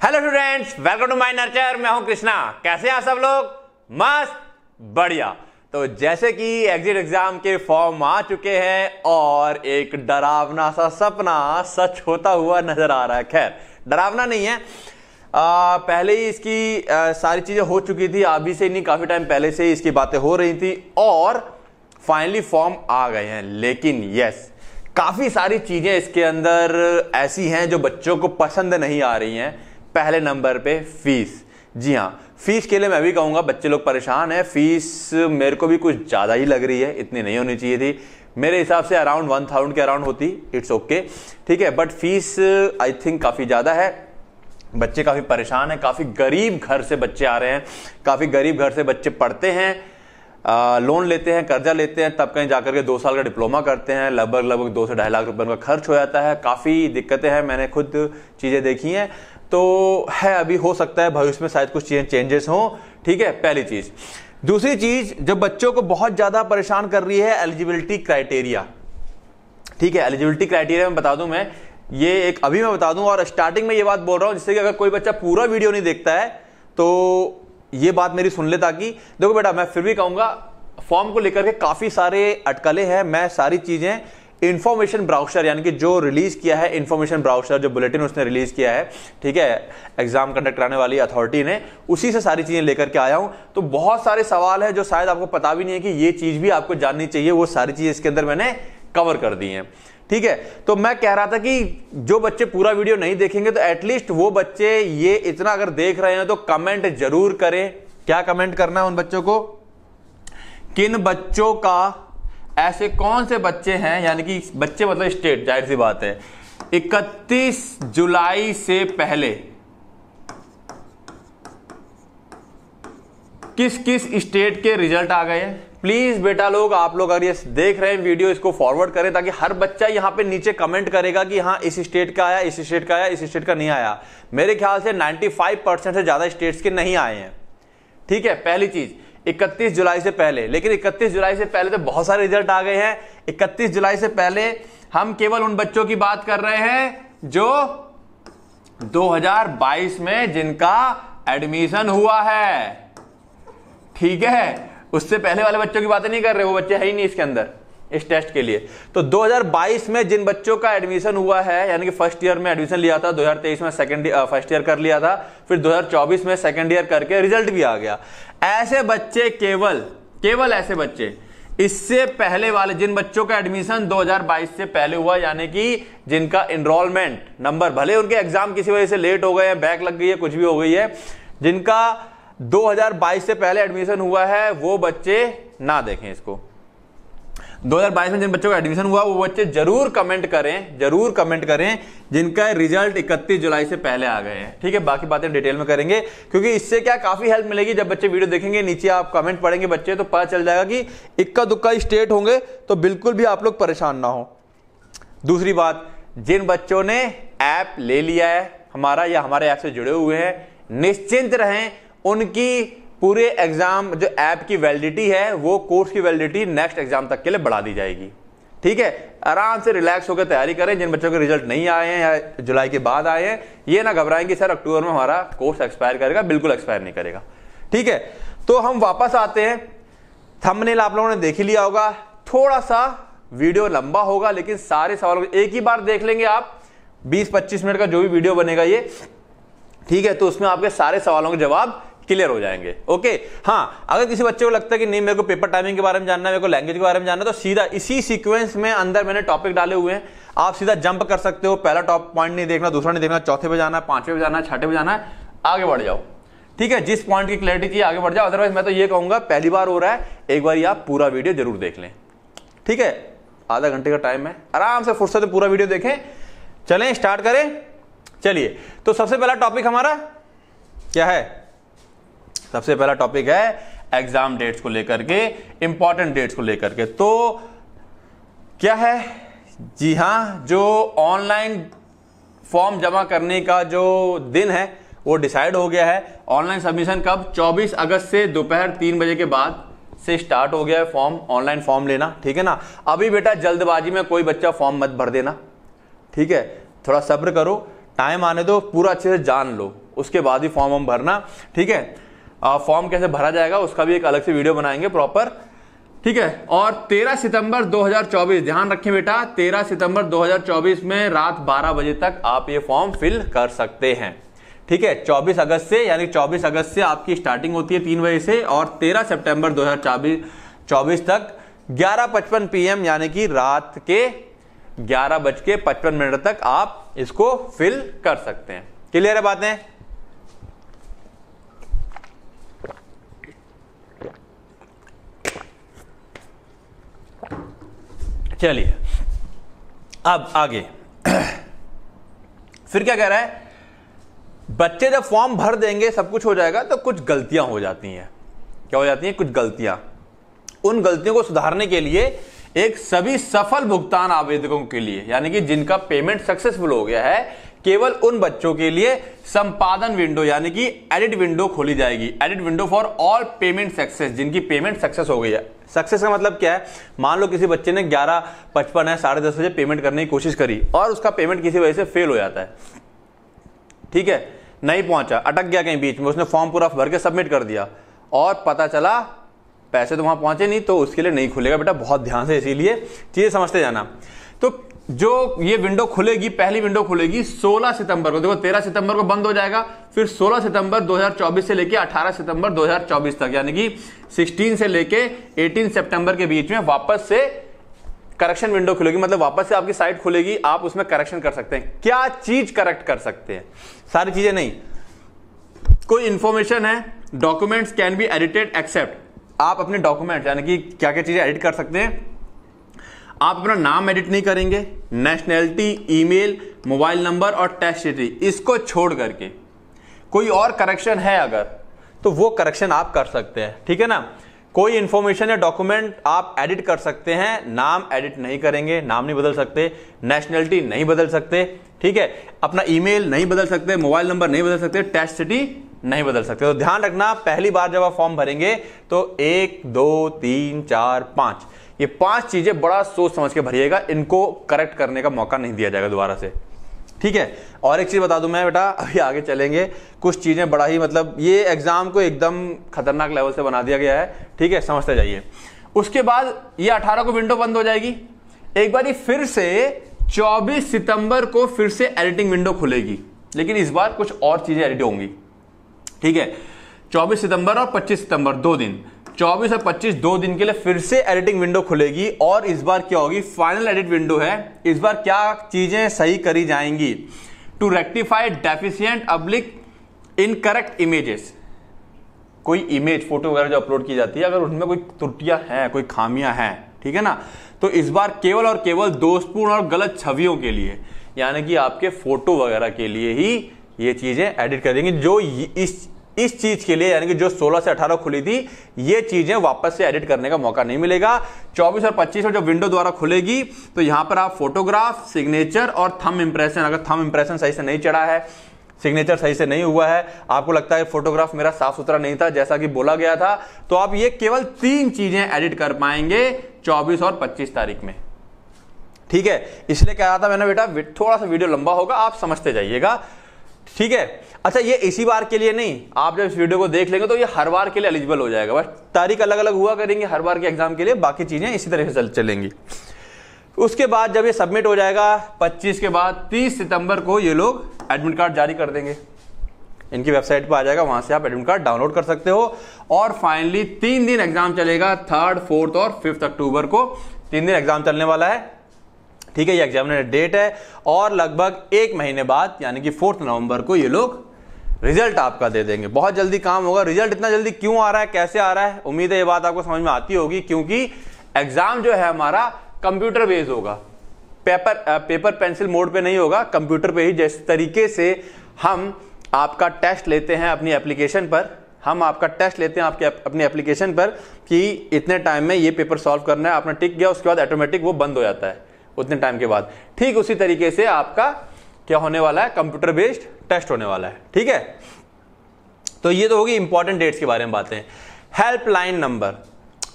Hello students welcome to my nurture मैं हूँ कृष्णा। कैसे हैं सब लोग? मस्त बढ़िया। तो जैसे कि एग्जिट एग्ज़ाम के फॉर्म आ चुके हैं और एक डरावना सा सपना सच होता हुआ नज़र आ रहा है। खैर डरावना नहीं है। आ, पहले ही इसकी आ, सारी चीज़ें हो चुकी थी। अभी से नहीं काफ़ी टाइम पहले से ही इसकी बातें हो रही थी और फाइनली फॉर्म आ गए हैं। लेकिन यस काफ़ी सारी चीज़ें इसके अंदर ऐसी हैं जो बच्चों को पसंद नहीं आ रही हैं। पहले नंबर पे फ़ीस। जी हाँ फ़ीस के लिए मैं भी कहूँगा बच्चे लोग परेशान हैं। फ़ीस मेरे को भी कुछ ज़्यादा ही लग रही है इतनी नहीं होनी चाहिए थी। मेरे हिसाब से अराउंड वन थाउज़ेंड के अराउंड होती इट्स ओके ठीक है बट फ़ीस आई थिंक काफ़ी ज़्यादा है। बच्चे काफ़ी परेशान है काफ़ी गरीब घर से बच्चे आ रहे हैं। काफ़ी गरीब घर से बच्चे पढ़ते हैं आ, लोन लेते हैं कर्जा लेते हैं तब कहीं जाकर के दो साल का डिप्लोमा करते हैं लगभग लगभग दो से ढाई लाख रुपए का खर्च हो जाता है। काफ़ी दिक्कतें हैं मैंने खुद चीज़ें देखी हैं। तो है अभी, हो सकता है भविष्य में शायद कुछ चीज़ें चेंजेस हो। ठीक है, पहली चीज़। दूसरी चीज़ जो बच्चों को बहुत ज़्यादा परेशान कर रही है एलिजिबिलिटी क्राइटेरिया ठीक है एलिजिबिलिटी क्राइटेरिया में बता दूँ मैं। ये एक, अभी मैं बता दूँ और स्टार्टिंग में ये बात बोल रहा हूँ, जिससे कि अगर कोई बच्चा पूरा वीडियो नहीं देखता है तो ये बात मेरी सुन ले ताकि, देखो बेटा, मैं फिर भी कहूँगा फॉर्म को लेकर के काफ़ी सारे अटकले हैं, मैं सारी चीज़ें इंफॉर्मेशन ब्राउज़र यानी कि जो रिलीज़ किया है इंफॉर्मेशन ब्राउज़र जो बुलेटिन उसने रिलीज़ किया है, ठीक है एग्ज़ाम कंडक्ट कराने वाली अथॉरिटी ने, उसी से सारी चीज़ें लेकर के आया हूँ। तो बहुत सारे सवाल है जो शायद आपको पता भी नहीं है कि ये चीज़ भी आपको जाननी चाहिए, वो सारी चीज़ इसके अंदर मैंने कवर कर दी है, ठीक है? तो मैं कह रहा था कि जो बच्चे पूरा वीडियो नहीं देखेंगे तो एटलीस्ट वो बच्चे ये इतना अगर देख रहे हैं तो कमेंट ज़रूर करें। क्या कमेंट करना है उन बच्चों को? किन बच्चों का ऐसे कौन से बच्चे हैं, यानी कि बच्चे मतलब स्टेट, ज़ाहिर सी बात है। 31 जुलाई से पहले किस किस स्टेट के रिज़ल्ट आ गए प्लीज़ बेटा लोग, आप लोग अगर ये देख रहे हैं वीडियो, इसको फॉरवर्ड करें ताकि हर बच्चा यहाँ पे नीचे कमेंट करेगा कि हाँ इस स्टेट का आया, इस स्टेट का आया, इस स्टेट का नहीं आया। मेरे ख्याल से 95 परसेंट से ज़्यादा स्टेट्स के नहीं आए हैं। ठीक है, पहली चीज़। 31 जुलाई से पहले, लेकिन 31 जुलाई से पहले तो बहुत सारे रिज़ल्ट आ गए हैं। 31 जुलाई से पहले हम केवल उन बच्चों की बात कर रहे हैं जो 2022 में जिनका एडमिशन हुआ है। ठीक है? उससे पहले वाले बच्चों की बात नहीं कर रहे, वो बच्चे है ही नहीं इसके अंदर। इस टेस्ट के लिए। तो 2022 में जिन बच्चों का एडमिशन हुआ है, यानी कि फ़र्स्ट ईयर में एडमिशन लिया था 2023 में सेकंड फ़र्स्ट ईयर कर लिया था, फिर 2024 में सेकंड ईयर करके रिज़ल्ट भी आ गया। ऐसे बच्चे केवल केवल ऐसे बच्चे, इससे पहले वाले जिन बच्चों का एडमिशन 2022 से पहले हुआ, यानी कि जिनका इनरोलमेंट नंबर भले उनके एग्ज़ाम किसी वजह से लेट हो गए बैक लग गई है, कुछ भी हो गई है, जिनका 2022 से पहले एडमिशन हुआ है, वो बच्चे ना देखें इसको। 2022 में जिन बच्चों का एडमिशन हुआ, वो बच्चे ज़रूर कमेंट करें, ज़रूर कमेंट करें, जिनका रिज़ल्ट 31 जुलाई से पहले आ गए हैं। ठीक है, बाकी बातें डिटेल में करेंगे, क्योंकि इससे क्या काफ़ी हेल्प मिलेगी जब बच्चे वीडियो देखेंगे, नीचे आप कमेंट पढ़ेंगे बच्चे तो पता चल जाएगा कि इक्का दुक्का स्टेट होंगे तो बिल्कुल भी आप लोग परेशान ना हो। दूसरी बात, जिन बच्चों ने ऐप ले लिया है, हमारा या हमारे ऐप से जुड़े हुए हैं, निश्चिंत रहें, उनकी पूरे एग्ज़ाम जो ऐप की वैलिडिटी है, वो कोर्स की वैलिडिटी नेक्स्ट एग्ज़ाम तक के लिए बढ़ा दी जाएगी। ठीक है? आराम से रिलैक्स होकर तैयारी करें, जिन बच्चों के रिज़ल्ट नहीं आए हैं या जुलाई के बाद आए हैं, ये ना घबराएँगे, सर, अक्टूबर में हमारा कोर्स एक्सपायर करेगा। बिल्कुल एक्सपायर नहीं करेगा। ठीक है? तो हम वापस आते हैं। थंबनेल आप लोगों ने देख ही लिया होगा। थोड़ा सा वीडियो लंबा होगा, लेकिन सारे सवालों एक ही बार देख लेंगे आप। 20-25 मिनट का जो भी वीडियो बनेगा ये। ठीक है? तो उसमें आपके सारे सवालों के जवाब क्लियर हो जाएँगे। ओके हाँ अगर किसी बच्चे को लगता है कि नहीं, मेरे को पेपर टाइमिंग के बारे में जानना है, मेरे को लैंग्वेज के बारे में जानना है तो सीधा इसी सीक्वेंस में अंदर मैंने टॉपिक डाले हुए हैं। आप सीधा जंप कर सकते हो। पहला टॉप पॉइंट नहीं देखना, दूसरा नहीं देखना, चौथे पे जाना है, पांचवे पे जाना है, छठे पे जाना है, आगे बढ़ जाओ। ठीक है? जिस पॉइंट की क्लैरिटी चाहिए, आगे बढ़ जाओ। अदरवाइज़ मैं तो ये कहूँगा, पहली बार हो रहा है, एक बार आप पूरा वीडियो ज़रूर देख लें। ठीक है? आधा घंटे का टाइम है। आराम से, फुर्सत पूरा वीडियो देखें। चलें स्टार्ट करें। चलिए तो सबसे पहला टॉपिक हमारा क्या है? सबसे पहला टॉपिक है एग्ज़ाम डेट्स को लेकर के इंपॉर्टेंट डेट्स को लेकर के। तो क्या है? जी हाँ, जो ऑनलाइन फॉर्म जमा करने का जो दिन है, वो डिसाइड हो गया है। ऑनलाइन सबमिशन कब? 24 अगस्त से दोपहर तीन बजे के बाद से स्टार्ट हो गया है फॉर्म ऑनलाइन फॉर्म लेना, ठीक है ना? अभी बेटा जल्दबाजी में कोई बच्चा फॉर्म मत भर देना, ठीक है? थोड़ा सब्र करो टाइम आने दो, पूरा अच्छे से जान लो, उसके बाद ही फॉर्म हम भरना, ठीक है? फॉर्म कैसे भरा जाएगा, उसका भी एक अलग से वीडियो बनाएँगे प्रॉपर ठीक है? और 13 सितंबर 2024 ध्यान रखें बेटा 13 सितंबर 2024 में रात 12 बजे तक आप ये फॉर्म फिल कर सकते हैं। ठीक है? 24 अगस्त से, यानी 24 अगस्त से आपकी स्टार्टिंग होती है तीन बजे से, और 13 सितंबर 2024 तक ग्यारह पचपन पीएम यानी कि रात के ग्यारह बज के पचपन मिनट तक आप इसको फिल कर सकते हैं। क्लियर है बातें? चलिए, अब आगे। फिर क्या कह रहा है? बच्चे जब फॉर्म भर देंगे, सब कुछ हो जाएगा तो कुछ गलतियाँ हो जाती हैं। क्या हो जाती हैं? कुछ गलतियाँ। उन गलतियों को सुधारने के लिए एक सभी सफल भुगतान आवेदकों के लिए, यानी कि जिनका पेमेंट सक्सेसफुल हो गया है केवल उन बच्चों के लिए संपादन विंडो यानी कि एडिट विंडो खोली जाएगी। Edit window for all payment success जिनकी पेमेंट सक्सेस हो गई है। सक्सेस का मतलब क्या है? मान लो किसी बच्चे ने ग्यारह पचपन है, साढ़े दस बजे पेमेंट करने की कोशिश करी, और उसका पेमेंट किसी वजह से फेल हो जाता है। ठीक है? नहीं पहुँचा, अटक गया कहीं बीच में, उसने फॉर्म पूरा भर के सबमिट कर दिया, और पता चला, पैसे तो वहाँ पहुँचे नहीं तो उसके लिए नहीं खुलेगा। बेटा, बहुत ध्यान से इसीलिए चीज़ें समझते जाना। तो जो ये विंडो खुलेगी, पहली विंडो खुलेगी 16 सितंबर को। देखो 13 सितंबर को बंद हो जाएगा, फिर 16 सितंबर 2024 से लेके 18 सितंबर 2024 तक, यानी कि 16 से लेके 18 सितंबर के बीच में वापस से करेक्शन विंडो खुलेगी। मतलब वापस से आपकी साइट खुलेगी, आप उसमें करेक्शन कर सकते हैं। क्या चीज़ करेक्ट कर सकते हैं? सारी चीज़ें नहीं। कोई इंफॉर्मेशन है documents can be edited except आप अपने डॉक्यूमेंट यानी कि क्या क्या चीज़ें एडिट कर सकते हैं। आप अपना नाम एडिट नहीं करेंगे नेशनैलिटी ईमेल मोबाइल नंबर और टेस्ट हिस्ट्री इसको छोड़ करके। कोई और करेक्शन है अगर तो वो करेक्शन आप कर सकते हैं, ठीक है ना? कोई इंफॉर्मेशन या डॉक्यूमेंट आप एडिट कर सकते हैं, नाम एडिट नहीं करेंगे, नाम नहीं बदल सकते नेशनैलिटी नहीं बदल सकते, ठीक है? अपना ईमेल नहीं बदल सकते मोबाइल नंबर नहीं बदल सकते टेस्ट सिटी नहीं बदल सकते। तो ध्यान रखना, पहली बार जब आप फॉर्म भरेंगे तो एक, दो, तीन, चार, पाँच। ये पाँच चीज़ें बड़ा सोच समझ के भरिएगा, इनको करेक्ट करने का मौका नहीं दिया जाएगा दोबारा से। ठीक है? और एक चीज़ बता दूँ मैं, बेटा, अभी आगे चलेंगे। कुछ चीज़ें बड़ा ही मतलब ये एग्ज़ाम को एकदम खतरनाक लेवल से बना दिया गया है। ठीक है? समझते जाइए। उसके बाद ये 18 को विंडो बंद हो जाएगी। एक बार फिर से 24 सितंबर को फिर से एडिटिंग विंडो खुलेगी। लेकिन इस बार कुछ और चीज़ें एडिट होंगी। ठीक है? 24 सितंबर और 25 सितंबर, दो दिन। 24 और 25 दो दिन के लिए फिर से एडिटिंग विंडो खुलेगी और इस बार क्या होगी? फाइनल एडिट विंडो है। इस बार क्या चीज़ें सही करी जाएँगी? To rectify deficient oblique incorrect images कोई इमेज फ़ोटो वगैरह जो अपलोड की जाती है, अगर उनमें कोई त्रुटियाँ हैं, कोई खामियाँ हैं, ठीक है ना? तो इस बार केवल और केवल दोस्तपूर्ण और गलत छवियों के लिए, यानी कि आपके फ़ोटो वगैरह के लिए ही ये चीज़ें एडिट कर देंगे जो इस इस चीज़ के लिए, यानी कि जो 16 से 18 खुली थी, ये चीज़ें वापस से एडिट करने का मौका नहीं मिलेगा। 24 और 25 में जो विंडो द्वारा खुलेगी तो यहाँ पर आप फोटोग्राफ सिग्नेचर और थम इंप्रेशन अगर थम इंप्रेशन सही से नहीं चढ़ा है सिग्नेचर सही से नहीं हुआ है, आपको लगता है फोटोग्राफ मेरा साफ़ सुथरा नहीं था, जैसा कि बोला गया था तो आप ये केवल तीन चीज़ें एडिट कर पाएँगे 24 और 25 तारीख में। ठीक है? इसलिए कह रहा था मैंने, बेटा, थोड़ा सा वीडियो लंबा होगा, आप समझते जाइएगा। ठीक है? अच्छा ये इसी बार के लिए नहीं। आप जब इस वीडियो को देख लेंगे तो ये हर बार के लिए एलिजिबल हो जाएगा। बस तारीख अलग अलग हुआ करेंगे हर बार के एग्ज़ाम के लिए, बाकी चीज़ें इसी तरह से चल चलेंगी। उसके बाद जब ये सबमिट हो जाएगा 25 के बाद 30 सितंबर को ये लोग एडमिट कार्ड जारी कर देंगे। इनकी वेबसाइट पर आ जाएगा, वहाँ से आप एडमिट कार्ड डाउनलोड कर सकते हो। और फाइनली तीन दिन एग्ज़ाम चलेगा थर्ड फोर्थ और फिफ्थ अक्टूबर को। तीन दिन एग्ज़ाम चलने वाला है। ठीक है, ये एग्जामिनेशन डेट है और लगभग एक महीने बाद, यानी कि फोर्थ नवंबर को ये लोग रिज़ल्ट आपका दे देंगे। बहुत जल्दी काम होगा। रिज़ल्ट इतना जल्दी क्यों आ रहा है? कैसे आ रहा है? उम्मीद है ये बात आपको समझ में आती होगी, क्योंकि एग्ज़ाम जो है हमारा कंप्यूटर बेस्ड होगा। पेपर पेपर पेंसिल मोड पे नहीं होगा कंप्यूटर पे ही जिस तरीके से हम आपका टेस्ट लेते हैं अपनी एप्लीकेशन पर, हम आपका टेस्ट लेते हैं आपके अपनी एप्लीकेशन पर कि इतने टाइम में ये पेपर सॉल्व करना है, आपने टिक गया उसके बाद ऑटोमेटिक वो बंद हो जाता है। उतने टाइम के बाद। ठीक उसी तरीके से आपका क्या होने वाला है? कंप्यूटर बेस्ड टेस्ट होने वाला है। ठीक है? तो ये तो होगी इंपॉर्टेंट डेट्स के बारे में बातें। हेल्पलाइन नंबर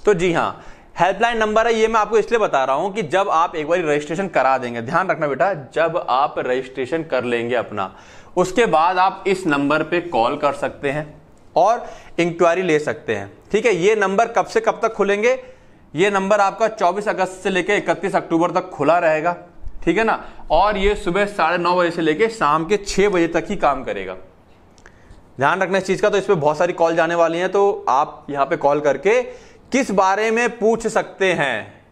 तो जी हाँ हेल्पलाइन नंबर है, ये मैं आपको इसलिए बता रहा हूँ कि जब आप एक बार रजिस्ट्रेशन करा देंगे, ध्यान रखना बेटा, जब आप रजिस्ट्रेशन कर लेंगे अपना, उसके बाद आप इस नंबर पे कॉल कर सकते हैं और इंक्वायरी ले सकते हैं। ठीक है? ये नंबर कब से कब तक खुलेंगे? ये नंबर आपका 24 अगस्त से लेकर 31 अक्टूबर तक खुला रहेगा, ठीक है ना? और ये सुबह साढ़े नौ बजे से लेकर शाम के छह बजे तक ही काम करेगा। ध्यान रखना इस चीज़ का तो इस पर बहुत सारी कॉल जाने वाली हैं तो आप यहाँ पे कॉल करके किस बारे में पूछ सकते हैं।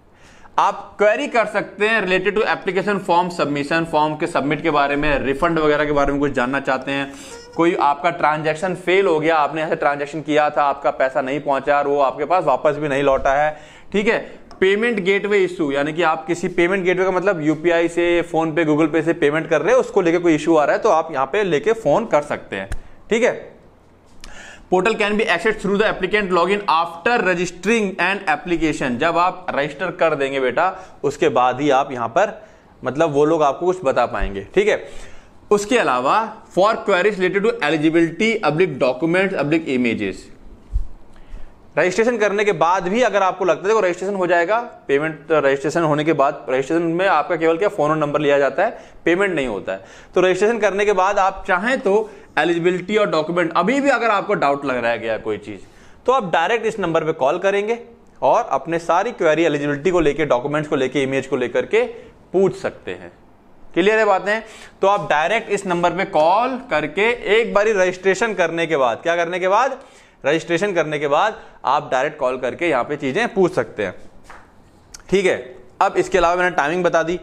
आप क्वेरी कर सकते हैं related to application form submission form के सबमिट के बारे में रिफंड वगैरह के बारे में कुछ जानना चाहते हैं। कोई आपका ट्रांजैक्शन फेल हो गया, आपने ऐसे ट्रांजैक्शन किया था, आपका पैसा नहीं पहुँचा, और वो आपके पास वापस भी नहीं लौटा है ठीक है? पेमेंट गेटवे इशू यानी कि आप किसी पेमेंट गेटवे का मतलब यूपीआई से फ़ोन पे गूगल पे से पेमेंट कर रहे हैं, उसको लेके कोई इशू आ रहा है तो आप यहाँ पे लेके फ़ोन कर सकते हैं। ठीक है? Portal can be access through the applicant log in after registering and application जब आप रजिस्टर कर देंगे बेटा, उसके बाद ही आप यहाँ पर मतलब वो लोग आपको कुछ बता पाएँगे। ठीक है? उसके अलावा for queries related to eligibility oblique document oblique images registration करने के बाद भी अगर आपको लगता है, देखो, रजिस्ट्रेशन हो जाएगा, पेमेंट रजिस्ट्रेशन होने के बाद, रजिस्ट्रेशन में आपका केवल क्या, फ़ोन और नंबर लिया जाता है, पेमेंट नहीं होता है। तो रजिस्ट्रेशन करने के बाद आप चाहें तो एलिजिबिलिटी और डॉक्यूमेंट, अभी भी अगर आपको डाउट लग रहा है गया कोई चीज़ तो आप डायरेक्ट इस नंबर पर कॉल करेंगे और अपने सारी क्वेरी एलिजिबिलिटी को लेकर डॉक्यूमेंट्स को लेकर इमेज को लेकर के पूछ सकते हैं। क्लियर है बातें? तो आप डायरेक्ट इस नंबर पे कॉल करके एक बारी रजिस्ट्रेशन करने के बाद, क्या करने के बाद? रजिस्ट्रेशन करने के बाद आप डायरेक्ट कॉल करके यहाँ पे चीज़ें पूछ सकते हैं। ठीक है? अब इसके अलावा मैंने टाइमिंग बता दी।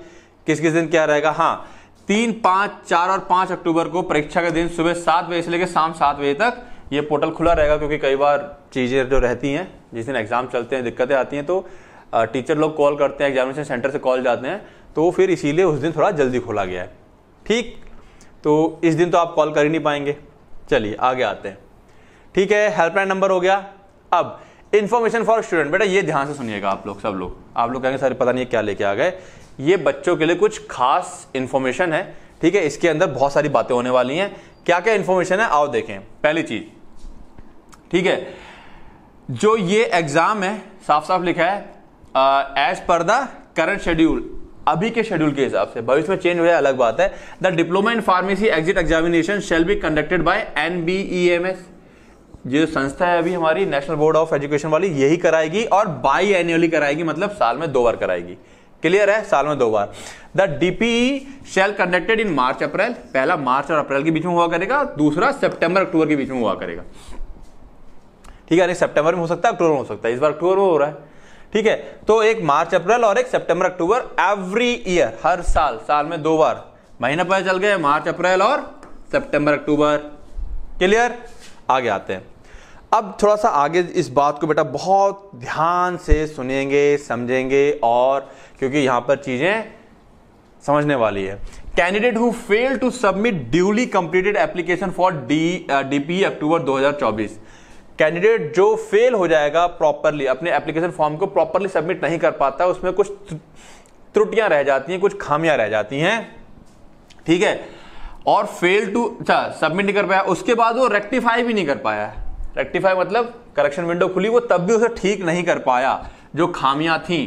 किस किस दिन क्या रहेगा? हाँ तीन, पाँच, चार और पाँच अक्टूबर को परीक्षा के दिन सुबह सात बजे से लेकर शाम सात बजे तक ये पोर्टल खुला रहेगा क्योंकि कई बार चीज़ें जो रहती हैं, जिस दिन एग्ज़ाम चलते हैं, दिक्कतें आती हैं तो टीचर लोग कॉल करते हैं एग्जामिनेशन सेंटर से कॉल जाते हैं तो फिर इसीलिए उस दिन थोड़ा जल्दी खोला गया है। ठीक? तो इस दिन तो आप कॉल कर ही नहीं पाएँगे। चलिए, आगे आते हैं। ठीक है हेल्पलाइन नंबर हो गया। अब इंफॉर्मेशन फॉर स्टूडेंट बेटा, ये ध्यान से सुनिएगा आप लोग, सब लोग। आप लोग कहेंगे, सर, पता नहीं क्या लेके आ गए? ये बच्चों के लिए कुछ खास इंफॉर्मेशन है, ठीक है? इसके अंदर बहुत सारी बातें होने वाली हैं। क्या क्या इंफॉर्मेशन है, आओ देखें। पहली चीज़, ठीक है? जो ये एग्ज़ाम है साफ़ साफ़ लिखा है as per the current schedule अभी के शेड्यूल के हिसाब से। भविष्य में चेंज हो जाए, अलग बात है। The diploma in pharmacy exit examination shall be conducted by जो संस्था है अभी हमारी नेशनल बोर्ड ऑफ़ एजुकेशन वाली, यही कराएगी और बाई एनुअली कराएगी मतलब साल में दो बार कराएगी। क्लियर है? साल में दो बार। The DPE shall conducted in March April पहला मार्च और अप्रैल के बीच में हुआ करेगा, दूसरा सितंबर अक्टूबर के बीच में हुआ करेगा। ठीक है सितंबर में हो सकता है अक्टूबर में हो सकता है। इस बार अक्टूबर में हो रहा है। ठीक है तो एक मार्च अप्रैल और एक सितंबर अक्टूबर एवरी ईयर हर साल साल में दो बार। महीना पता चल गए मार्च अप्रैल और सितंबर अक्टूबर क्लियर आगे आते हैं। अब थोड़ा सा आगे इस बात को बेटा बहुत ध्यान से सुनेंगे, समझेंगे और क्योंकि यहाँ पर चीज़ें समझने वाली है। Candidate who fail to submit duly completed application for the DP October 2024 candidate जो फेल हो जाएगा प्रॉपरली अपने एप्लीकेशन फॉर्म को प्रॉपरली सबमिट नहीं कर पाता, उसमें कुछ त्रुटियाँ रह जाती हैं, कुछ खामियाँ रह जाती हैं। ठीक है? और फेल टू अच्छा सबमिट नहीं कर पाया, उसके बाद वो रेक्टिफाई भी नहीं कर पाया। रेक्टिफाई मतलब करेक्शन विंडो खुली, वो तब भी उसे ठीक नहीं कर पाया, जो खामियाँ थी।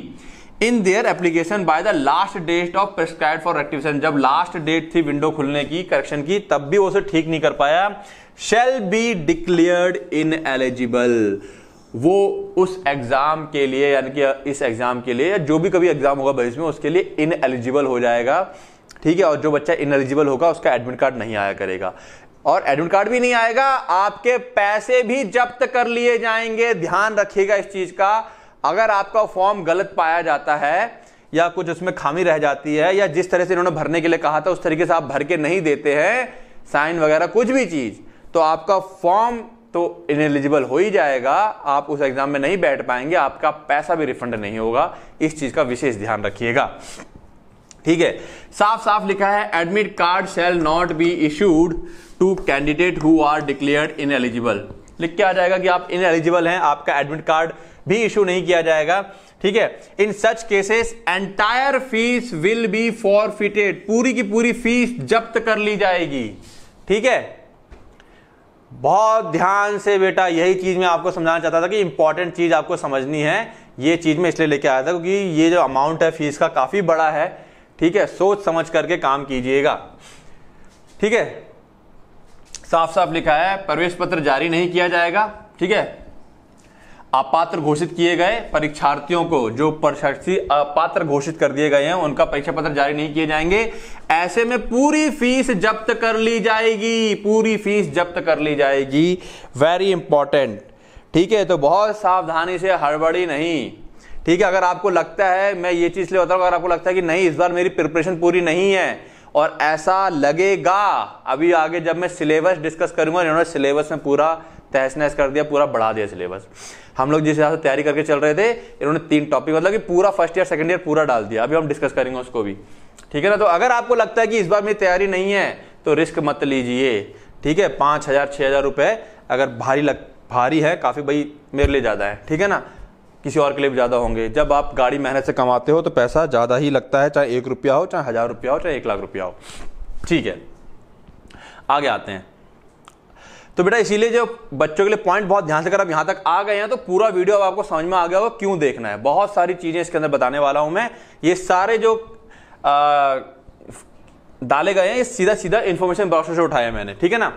In their application by the last date of prescribe for rectification जब लास्ट डेट थी विंडो खुलने की करेक्शन की, तब भी वो उसे ठीक नहीं कर पाया। Shall be declared ineligible वो उस एग्ज़ाम के लिए, यानी कि इस एग्ज़ाम के लिए, या जो भी कभी एग्ज़ाम होगा भविष्य में, उसके लिए इन एलिजिबल हो जाएगा। ठीक है, और जो बच्चा इन एलिजिबल होगा, उसका एडमिट कार्ड नहीं आया करेगा। और एडमिट कार्ड भी नहीं आएगा, आपके पैसे भी जब्त कर लिए जाएँगे। ध्यान रखिएगा इस चीज़ का। अगर आपका फॉर्म गलत पाया जाता है, या कुछ उसमें खामी रह जाती है, या जिस तरह से इन्होंने भरने के लिए कहा था, उस तरीके से आप भर के नहीं देते हैं, साइन वगैरह, कुछ भी चीज़ तो आपका फॉर्म तो इनएलिजिबल हो ही जाएगा। आप उस एग्ज़ाम में नहीं बैठ पाएँगे, आपका पैसा भी रिफंड नहीं होगा। इस चीज़ का विशेष ध्यान रखिएगा। ठीक है। साफ़ साफ़ लिखा है admit card shall not be issued to candidate who are declared ineligible लिख के आ जाएगा कि आप इन एलिजिबल हैं, आपका एडमिट कार्ड भी इशू नहीं किया जाएगा। ठीक है। In such cases entire fees will be forfeited पूरी की पूरी फ़ीस जब्त कर ली जाएगी। ठीक है। बहुत ध्यान से बेटा, यही चीज़ मैं आपको समझाना चाहता था कि इंपॉर्टेंट चीज़ आपको समझनी है। ये चीज़ मैं इसलिए लेके आया था क्योंकि ये जो अमाउंट है फ़ीस का काफ़ी बड़ा है। ठीक है? सोच समझ करके काम कीजिएगा। ठीक है? साफ़ साफ़ लिखा है, प्रवेश पत्र जारी नहीं किया जाएगा, ठीक है? अपात्र घोषित किए गए परीक्षार्थियों को, जो परीक्षार्थी अपात्र घोषित कर दिए गए हैं, उनका परीक्षा पत्र जारी नहीं किए जाएँगे। ऐसे में पूरी फ़ीस जब्त कर ली जाएगी, पूरी फ़ीस जब्त कर ली जाएगी। वेरी इंपॉर्टेंट ठीक है? तो बहुत सावधानी से हड़बड़ी नहीं। ठीक है, अगर आपको लगता है, मैं ये चीज़ ले बताऊँ, अगर आपको लगता है कि नहीं, इस बार मेरी प्रिपरेशन पूरी नहीं है, और ऐसा लगेगा, अभी आगे जब मैं सिलेबस डिस्कस करूँगा इन्होंने सिलेबस में पूरा तहस नहस कर दिया, पूरा बढ़ा दिया सिलेबस। हम लोग जिस हिसाब से तैयारी करके चल रहे थे, इन्होंने तीन टॉपिक मतलब कि पूरा फ़र्स्ट ईयर सेकंड ईयर पूरा डाल दिया। अभी हम डिस्कस करेंगे उसको भी। ठीक है ना? तो अगर आपको लगता है कि इस बार मेरी तैयारी नहीं है तो रिस्क मत लीजिए। ठीक है? पाँच हज़ार, छह हज़ार रुपए, अगर भारी लग, भारी है, काफ़ी भाई मेरे लिए ज़्यादा है। ठीक है ना? किसी और के लिए भी ज़्यादा होंगे। जब आप गाड़ी मेहनत से कमाते हो तो पैसा ज़्यादा ही लगता है चाहे एक रुपया हो चाहे हज़ार रुपया हो चाहे एक लाख रुपया हो। ठीक है। आगे आते हैं। तो बेटा इसीलिए जो बच्चों के लिए पॉइंट बहुत ध्यान से अगर आप यहाँ तक आ गए हैं तो पूरा वीडियो अब आपको समझ में आ गया होगा क्यों देखना है। बहुत सारी चीज़ें इसके अंदर बताने वाला हूँ मैं। ये सारे जो आ, डाले गए हैं ये सीधा सीधा इंफॉर्मेशन ब्राउज़र से उठाया मैंने। ठीक है ना?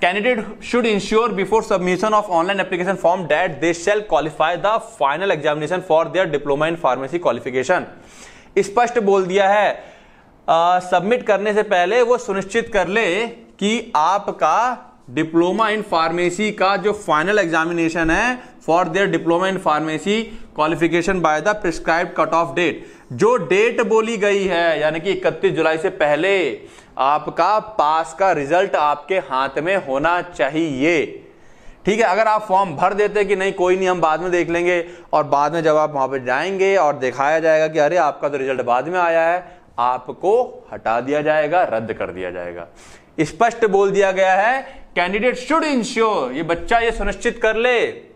Candidate should ensure before submission of online application form that they shall qualify the final examination for their diploma in pharmacy qualification स्पष्ट बोल दिया है। सबमिट करने से पहले वो सुनिश्चित कर ले कि आपका डिप्लोमा इन फार्मेसी का जो फाइनल एग्जामिनेशन है for their diploma in pharmacy qualification by the prescribe cut off date जो डेट बोली गई है, यानी कि 31 जुलाई से पहले आपका पास का रिज़ल्ट आपके हाथ में होना चाहिए। ठीक है, अगर आप फॉर्म भर देते कि नहीं, कोई नहीं, हम बाद में देख लेंगे और बाद में जब आप वहाँ पर जाएँगे और दिखाया जाएगा कि अरे, आपका तो रिज़ल्ट बाद में आया है, आपको हटा दिया जाएगा, रद्द कर दिया जाएगा। स्पष्ट बोल दिया गया है, कैंडिडेट शुड इंश्योर, ये बच्चा ये सुनिश्चित कर ले।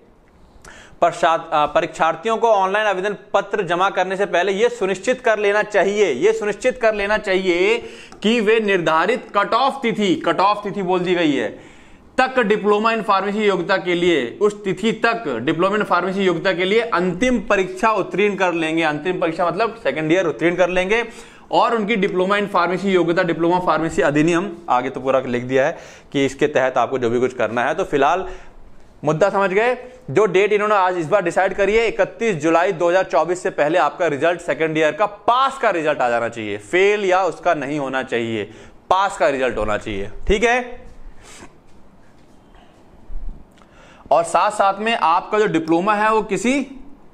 परीक्षार्थियों को ऑनलाइन आवेदन पत्र जमा करने से पहले यह सुनिश्चित कर लेना चाहिए यह सुनिश्चित कर लेना चाहिए कि वे निर्धारित कट ऑफ़ तिथि कट ऑफ़ तिथि बोल दी गई है, तक डिप्लोमा इन फार्मेसी योग्यता के लिए, उस तिथि तक डिप्लोमा इन फार्मेसी योग्यता के लिए अंतिम परीक्षा उत्तीर्ण कर लेंगे। अंतिम परीक्षा मतलब सेकंड ईयर उत्तीर्ण कर लेंगे और उनकी डिप्लोमा इन फार्मेसी योग्यता, डिप्लोमा फार्मेसी अधिनियम आगे तो पूरा लिख दिया है कि इसके तहत आपको जो भी कुछ करना है। तो फ़िलहाल मुद्दा समझ गए? जो डेट इन्होंने आज इस बार डिसाइड करी है, इकतीस जुलाई 2024 से पहले आपका रिज़ल्ट सेकेंड ईयर का पास का रिज़ल्ट आ जाना चाहिए। फेल या उसका नहीं होना चाहिए पास का रिज़ल्ट होना चाहिए। ठीक है? और साथ साथ में आपका जो डिप्लोमा है, वो किसी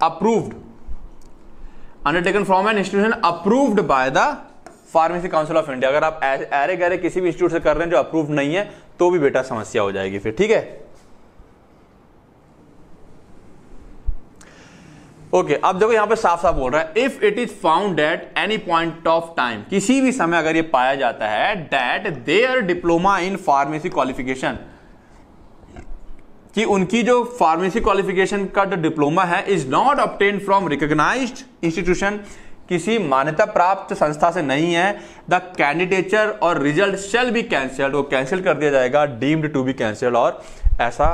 approved undertaken from an institution approved by the pharmacy council of India अगर आप अरे गहरे किसी भी इंस्टीट्यूट से कर रहे हैं जो अप्रूव नहीं है तो भी बेटा समस्या हो जाएगी फिर। ठीक है? ओके okay, अब देखो यहाँ पे साफ़ साफ़ बोल रहा है if it is found at any point of time किसी भी समय अगर ये पाया जाता है that their diploma in pharmacy qualification कि उनकी जो फार्मेसी क्वालिफिकेशन का जो डिप्लोमा है is not obtain from recognise institution किसी मान्यता प्राप्त संस्था से नहीं है द कैंडिडेचर और रिज़ल्ट शेल बी कैंसल्ड वो कैंसिल कर दिया जाएगा डीम्ड टू बी कैंसल्ड और ऐसा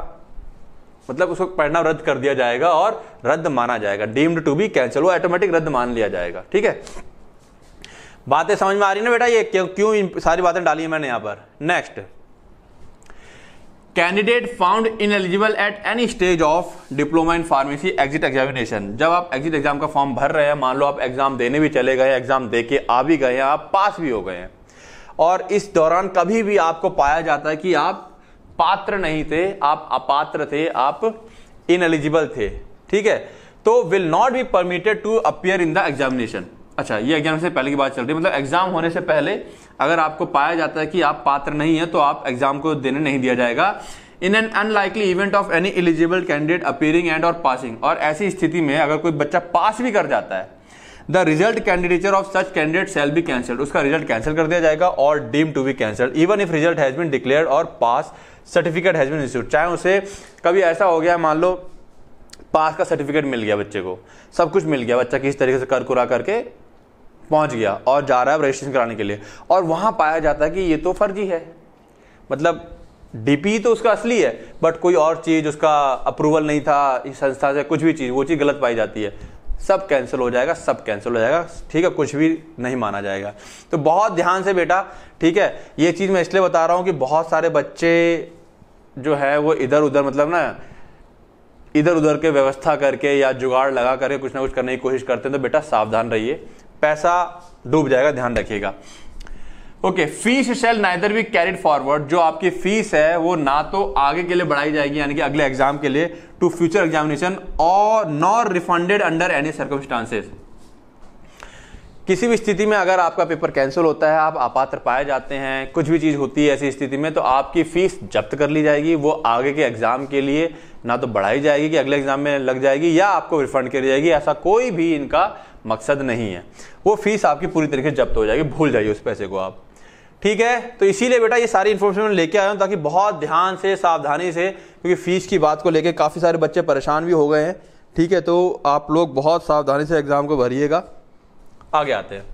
मतलब उसको परिणाम रद्द कर दिया जाएगा और रद्द माना जाएगा। डीम्ड टू बी कैंसिल वो ऑटोमेटिक रद्द मान लिया जाएगा। ठीक है? बातें समझ में आ रही ना बेटा? ये क्यों क्यों सारी बातें डाली है मैंने यहाँ पर? Next candidate found ineligible at any stage of diploma in pharmacy exit examination जब आप एग्जिट एग्ज़ाम का फॉर्म भर रहे हैं, मान लो आप एग्ज़ाम देने भी चले गए एग्ज़ाम दे के आ भी गए हैं, आप पास भी हो गए हैं। और इस दौरान कभी भी आपको पाया जाता है कि आप पात्र नहीं थे, आप अपात्र थे, आप इन एलिजिबल थे, ठीक है? तो will not be permitted to appear in the examination अच्छा ये एग्ज़ाम से पहले की बात चल रही है मतलब एग्ज़ाम होने से पहले अगर आपको पाया जाता है कि आप पात्र नहीं है तो आप एग्ज़ाम को देने नहीं दिया जाएगा। In an unlikely event of any eligible candidate appearing and or passing और ऐसी स्थिति में अगर कोई बच्चा पास भी कर जाता है the result candidature of such candidate shall be cancelled. उसका रिज़ल्ट कैंसिल कर दिया जाएगा और deem to be cancelled. Even if result has been declare or pass certificate has been institute चाहे उसे कभी ऐसा हो गया, मान लो पास का सर्टिफिकेट मिल गया बच्चे को। सब कुछ मिल गया बच्चा, किस तरीके से कर कुरा करके पहुँच गया और जा रहा है रजिस्ट्रेशन कराने के लिए। और वहाँ पाया जाता है कि ये तो फर्जी है। मतलब डीपी तो उसका असली है बट कोई और चीज़, उसका अप्रूवल नहीं था, इस संस्था से कुछ भी चीज़, वो चीज़ गलत पाई जाती है। सब कैंसिल हो जाएगा, सब कैंसिल हो जाएगा, ठीक है, कुछ भी नहीं माना जाएगा। तो बहुत ध्यान से बेटा, ठीक है, ये चीज़ मैं इसलिए बता रहा हूँ कि बहुत सारे बच्चे जो है वो इधर उधर मतलब ना इधर उधर के व्यवस्था करके या जुगाड़ लगा करके कुछ ना कुछ करने की कोशिश करते हैं तो बेटा सावधान रहिए, पैसा डूब जाएगा, ध्यान रखिएगा। Okay fees shall neither be carried forward जो आपकी फ़ीस है, वो ना तो आगे के लिए बढ़ाई जाएगी, यानी कि अगले एग्ज़ाम के लिए to future examination or nor refunded under any circumstances किसी भी स्थिति में अगर आपका पेपर कैंसिल होता है, आप अपात्र पाए जाते हैं, कुछ भी चीज़ होती है ऐसी स्थिति में तो आपकी फ़ीस जब्त कर ली जाएगी, वो आगे के एग्ज़ाम के लिए ना तो बढ़ाई जाएगी कि अगले एग्ज़ाम में लग जाएगी या आपको रिफंड करी जाएगी, ऐसा कोई भी इनका मकसद नहीं है। वो फ़ीस आपकी पूरी तरीके से जब्त हो जाएगी, भूल जाइए उस पैसे को आप। ठीक है? तो इसीलिए बेटा ये सारी इन्फॉर्मेशन लेके आया हूँ ताकि बहुत ध्यान से, सावधानी से, क्योंकि फ़ीस की बात को लेके काफ़ी सारे बच्चे परेशान भी हो गए हैं। ठीक है तो आप लोग बहुत सावधानी से एग्ज़ाम को भरिएगा। आगे आते हैं।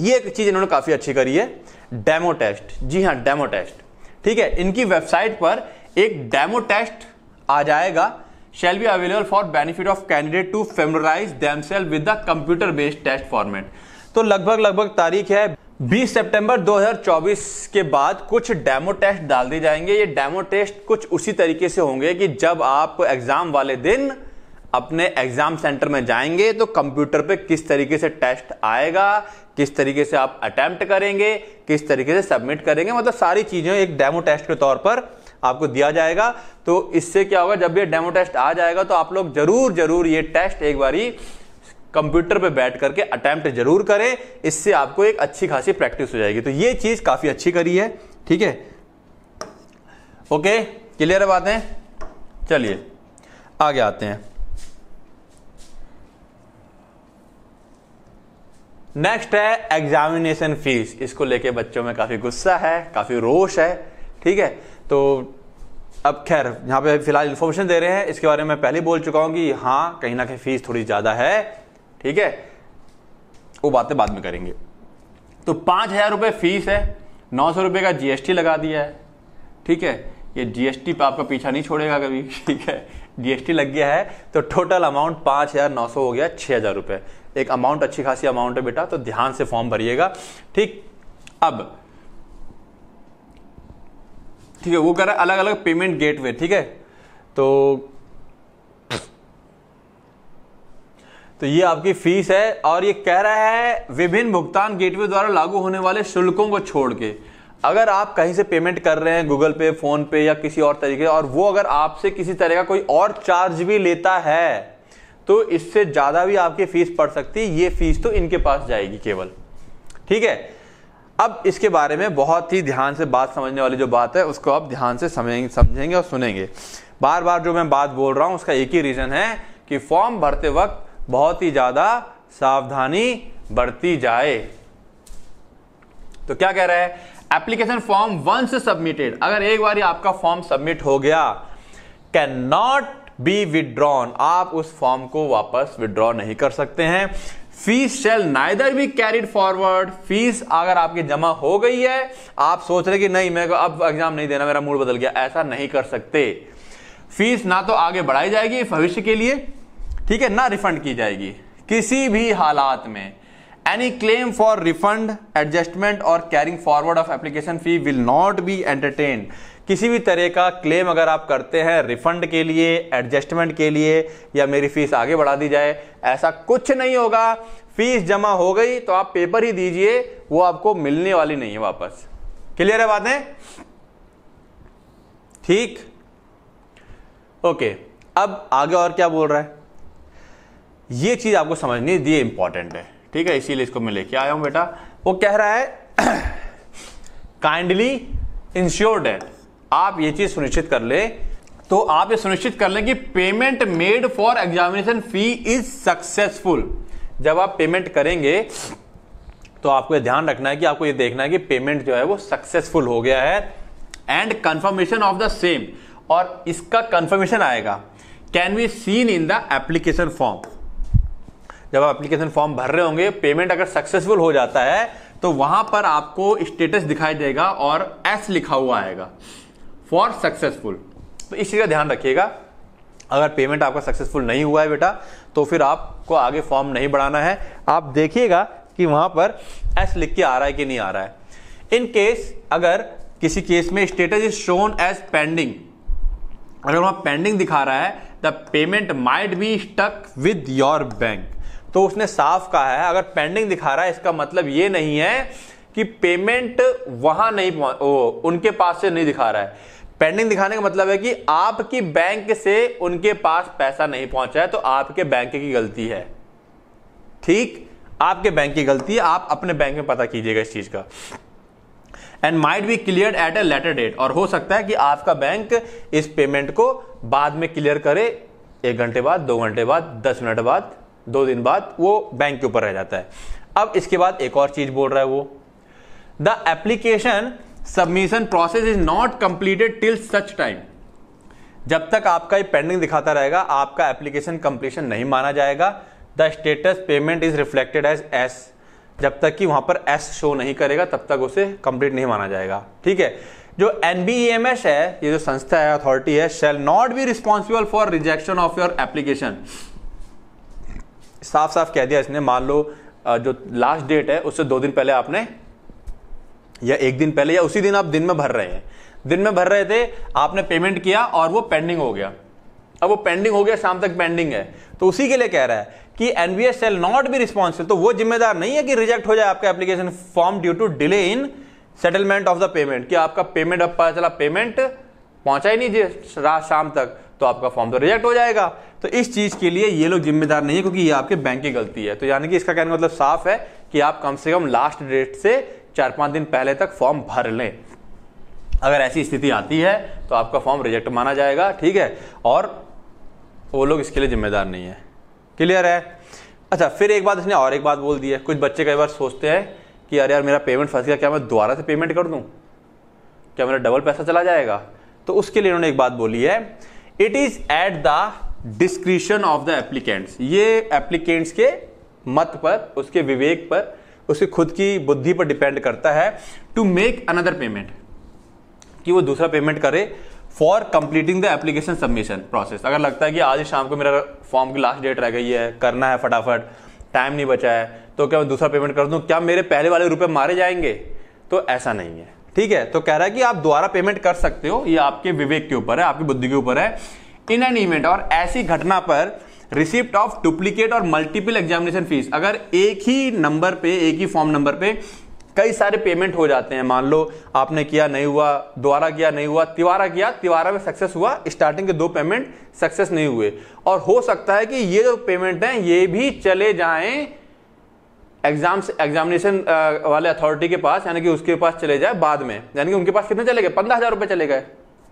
ये एक चीज़ इन्होंने काफ़ी अच्छी करी है डेमो टेस्ट जी हाँ डेमो टेस्ट ठीक है, इनकी वेबसाइट पर एक डेमो टेस्ट आ जाएगा। Shall be available for benefit of candidate to familiarise with the computer based test format तो लगभग लगभग तारीख है 20 सितंबर 2024 के बाद कुछ डेमो टेस्ट डाल दिए जाएँगे। ये डेमो टेस्ट कुछ उसी तरीके से होंगे कि जब आप एग्ज़ाम वाले दिन अपने एग्ज़ाम सेंटर में जाएँगे तो कंप्यूटर पे किस तरीके से टेस्ट आएगा, किस तरीके से आप अटेम्प्ट करेंगे, किस तरीके से सबमिट करेंगे मतलब सारी चीज़ें एक डेमो टेस्ट के तौर पर आपको दिया जाएगा। तो इससे क्या होगा, जब ये डेमो टेस्ट आ जाएगा तो आप लोग ज़रूर ज़रूर ये टेस्ट एक बारी कंप्यूटर पे बैठ करके अटैम्प्ट ज़रूर करें, इससे आपको एक अच्छी खासी प्रैक्टिस हो जाएगी। तो ये चीज़ काफ़ी अच्छी करी है, ठीक है? ओके, क्लियर है बातें? चलिए, आगे आते हैं। नेक्स्ट है एग्जामिनेशन फ़ीस इसको लेके बच्चों में काफ़ी गुस्सा है, काफ़ी रोष है, ठीक है? तो अब खैर, यहाँ पे फ़िलहाल इन्फॉर्मेशन दे रहे हैं, इसके बारे में पहले बोल चुका हूँ कि हाँ कहीं ना कहीं फ़ीस थोड़ी ज़्यादा है। ठीक है? वो बातें बाद में करेंगे। तो पाँच हज़ार रुपए फ़ीस है, नौ सौ रुपए का जीएसटी लगा दिया है, ठीक है? ये जीएसटी पे आपका पीछा नहीं छोड़ेगा कभी, ठीक है? जीएसटी लग गया है तो टोटल अमाउंट पाँच हज़ार नौ सौ हो गया, छह हज़ार रुपए। एक अमाउंट अच्छी खासी अमाउंट है बेटा तो ध्यान से फॉर्म भरिएगा, ठीक? अब, ठीक है, वो कर रहा है अलग अलग पेमेंट गेटवे ठीक है? तो तो ये आपकी फ़ीस है और ये कह रहा है विभिन्न भुगतान गेटवे द्वारा लागू होने वाले शुल्कों को छोड़ के। अगर आप कहीं से पेमेंट कर रहे हैं, गूगल पे, फ़ोन पे या किसी और तरीके और वो अगर आपसे किसी तरह का कोई और चार्ज भी लेता है तो इससे ज़्यादा भी आपकी फ़ीस पड़ सकती है। ये फ़ीस तो इनके पास जाएगी केवल। ठीक है? अब इसके बारे में बहुत ही ध्यान से बात समझने वाली जो बात है, उसको आप ध्यान से समझेंगे और सुनेंगे। बार बार जो मैं बात बोल रहा हूँ, उसका एक ही रीजन है कि फॉर्म भरते वक्त बहुत ही ज़्यादा सावधानी बरती जाए। तो क्या कह रहा है? एप्लीकेशन फॉर्म वंस सबमिटेड अगर एक बार आपका फॉर्म सबमिट हो गया कैन नॉट बी विड्रॉन आप उस फॉर्म को वापस विड्रॉ नहीं कर सकते हैं। Fees shall neither be carried forward fees अगर आपकी जमा हो गई है, आप सोच रहे कि नहीं, मेरे को अब एग्ज़ाम नहीं देना, मेरा मूड बदल गया, ऐसा नहीं कर सकते। फ़ीस ना तो आगे बढ़ाई जाएगी भविष्य के लिए ठीक है, ना रिफंड की जाएगी। किसी भी हालात में any claim for refund adjustment or carrying forward of application fee will not be entertain किसी भी तरह का क्लेम अगर आप करते हैं रिफंड के लिए एडजस्टमेंट के लिए, या मेरी फ़ीस आगे बढ़ा दी जाए, ऐसा कुछ नहीं होगा। फ़ीस जमा हो गई तो आप पेपर ही दीजिए, वो आपको मिलने वाली नहीं है वापस। क्लियर है बातें? ठीक? ओके अब आगे और क्या बोल रहा है? ये चीज़ आपको समझनी ये इंपॉर्टेंट है। ठीक है? इसीलिए इसको मैं लेके आया हूँ बेटा। वो कह रहा है काइंडली इंश्योर्ड है आप ये चीज़ सुनिश्चित कर ले। तो आप ये सुनिश्चित कर लें कि payment made for examination fee is successful जब आप पेमेंट करेंगे तो आपको ध्यान रखना है कि आपको ये देखना है कि पेमेंट जो है वो सक्सेसफुल हो गया है and confirmation of the same और इसका कंफर्मेशन आएगा। Can be seen in the application form जब आप एप्लीकेशन फॉर्म भर रहे होंगे पेमेंट अगर सक्सेसफुल हो जाता है तो वहाँ पर आपको स्टेटस दिखाई देगा और एस लिखा हुआ आएगा फॉर सक्सेसफुल तो इस चीज़ का ध्यान रखिएगा। अगर पेमेंट आपका सक्सेसफुल नहीं हुआ है बेटा तो फिर आपको आगे फॉर्म नहीं बढ़ाना है। आप देखिएगा कि वहाँ पर एस लिख के आ रहा है कि नहीं आ रहा है। इन केस अगर किसी केस में status is shown as pending अगर वहाँ पेंडिंग दिखा रहा है the payment might be stuck with your bank तो उसने साफ़ कहा है, अगर पेंडिंग दिखा रहा है, इसका मतलब ये नहीं है कि पेमेंट वहाँ नहीं पहुँच उनके पास से नहीं दिखा रहा है। पेंडिंग दिखाने का मतलब है कि आपकी बैंक से उनके पास पैसा नहीं पहुँचा है तो आपके बैंक की गलती है। ठीक? आपके बैंक की गलती है, आप अपने बैंक में पता कीजिएगा इस चीज़ का। And might be clear at a later date और हो सकता है कि आपका बैंक इस पेमेंट को बाद में क्लियर करे, एक घंटे बाद, दो घंटे बाद, दस मिनट बाद दो दिन बाद वो बैंक के ऊपर रह जाता है। अब इसके बाद एक और चीज़ बोल रहा है वो। The application submission process is not completed till such time जब तक आपका ये पेंडिंग दिखाता रहेगा, आपका एप्लीकेशन कंप्लीशन नहीं माना जाएगा। The status payment is reflected as as जब तक कि वहाँ पर एस शो नहीं करेगा, तब तक उसे कंप्लीट नहीं माना जाएगा। ठीक है? जो एनबीएमएस है, ये जो संस्था है अथॉरिटी है shall not be responsible for rejection of your application साफ़ साफ़ कह दिया इसने, मान लो जो लास्ट डेट है, उससे दो दिन पहले आपने, या एक दिन पहले, या उसी दिन आप दिन में भर रहे हैं। दिन में भर रहे थे, आपने पेमेंट किया और वो पेंडिंग हो गया। अब वो पेंडिंग हो गया, शाम तक पेंडिंग है। तो उसी के लिए कह रहा है कि NBS shall not be responsible तो वो जिम्मेदार नहीं है कि रिजेक्ट हो जाए आपका application form due to delay in settlement of the payment कि आपका पेमेंट अब पता चला पेमेंट पहुँचा ही नहीं रात शाम तक तो आपका फॉर्म तो रिजेक्ट हो जाएगा। तो इस चीज़ के लिए ये लोग जिम्मेदार नहीं है क्योंकि ये आपके बैंक की गलती है। तो यानी कि इसका कहने का मतलब साफ़ है कि आप कम से कम लास्ट डेट से चार पाँच दिन पहले तक फॉर्म भर लें। अगर ऐसी स्थिति आती है तो आपका फॉर्म रिजेक्ट माना जाएगा, ठीक है? और वो लोग इसके लिए जिम्मेदार नहीं है। क्लियर है? अच्छा फिर एक बात इसने और एक बात बोल दी है। कुछ बच्चे कई बार सोचते हैं कि, अरे यार, मेरा पेमेंट फंस गया, क्या मैं दोबारा से पेमेंट कर दूँ? क्या मेरा डबल पैसा चला जाएगा? तो उसके लिए उन्होंने एक बात बोली है it is at the description of the applicants ये एप्लीकेंट्स के मत पर, उसके विवेक पर, उसकी खुद की बुद्धि पर डिपेंड करता है टू मेक अनदर पेमेंट कि वो दूसरा पेमेंट करे for completing the application submission process अगर लगता है कि आज शाम को मेरा फॉर्म की लास्ट डेट रह गई है, करना है फटाफट टाइम नहीं बचा है तो क्या मैं दूसरा पेमेंट कर दूँ? क्या मेरे पहले वाले रुपए मारे जाएँगे? तो ऐसा नहीं है। ठीक है? तो कह रहा है कि आप दोबारा पेमेंट कर सकते हो। ये आपके विवेक के ऊपर है, आपकी बुद्धि के ऊपर है। इन एन इवेंट और ऐसी घटना पर receipt of duplicate or multiple examination fees अगर एक ही नंबर पे, एक ही फॉर्म नंबर पे कई सारे पेमेंट हो जाते हैं। मान लो, आपने किया, नहीं हुआ, दोबारा किया, नहीं हुआ, तिवारा किया, तिवारा में सक्सेस हुआ स्टार्टिंग के दो पेमेंट सक्सेस नहीं हुए। और हो सकता है कि ये जो पेमेंट है, ये भी चले जाएँ एग्ज़ाम एग्जामिनेशन वाले अथॉरिटी के पास, यानी कि उसके पास चले जाए बाद में। यानी कि उनके पास कितने चले गए? पंद्रह हज़ार रुपए चले गए।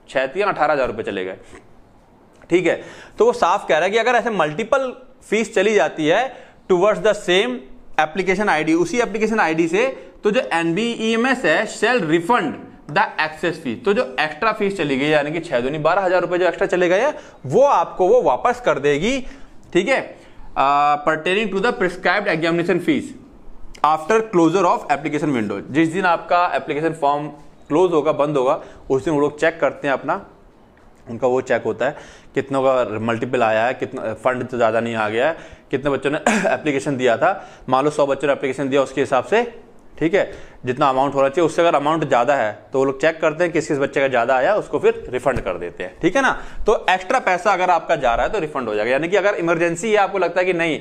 या अठारह हज़ार रुपए चले गए। ठीक है? तो वो साफ़ कह रहा है कि अगर ऐसे मल्टीपल फ़ीस चली जाती है towards the same application ID उसी एप्लीकेशन आईडी से तो जो एनबीईएमएस है shall refund the excess fees तो जो एक्स्ट्रा फ़ीस चली गई, यानी कि छह दूनी बारह हज़ार रुपए जो एक्स्ट्रा चले गए, वो आपको वो वापस कर देगी। ठीक है? Pertaining to the prescribed examination fees after closure of application window जिस दिन आपका एप्लीकेशन फॉर्म क्लोज होगा, बंद होगा, उस दिन वो लोग चेक करते हैं अपना। उनका वो चेक होता है, कितनों का मल्टीपल आया है, कितना फंड तो ज़्यादा नहीं आ गया है, कितने बच्चों ने एप्लीकेशन दिया था। मान लो सौ बच्चों ने एप्लीकेशन दिया उसके हिसाब से, ठीक है, जितना अमाउंट होना चाहिए, उससे अगर अमाउंट ज़्यादा है तो वो लोग चेक करते हैं किस किस बच्चे का ज़्यादा आया, उसको फिर रिफंड कर देते हैं, ठीक है ना? तो एक्स्ट्रा पैसा अगर आपका जा रहा है तो रिफंड हो जाएगा। यानी कि अगर इमरजेंसी है, आपको लगता है कि नहीं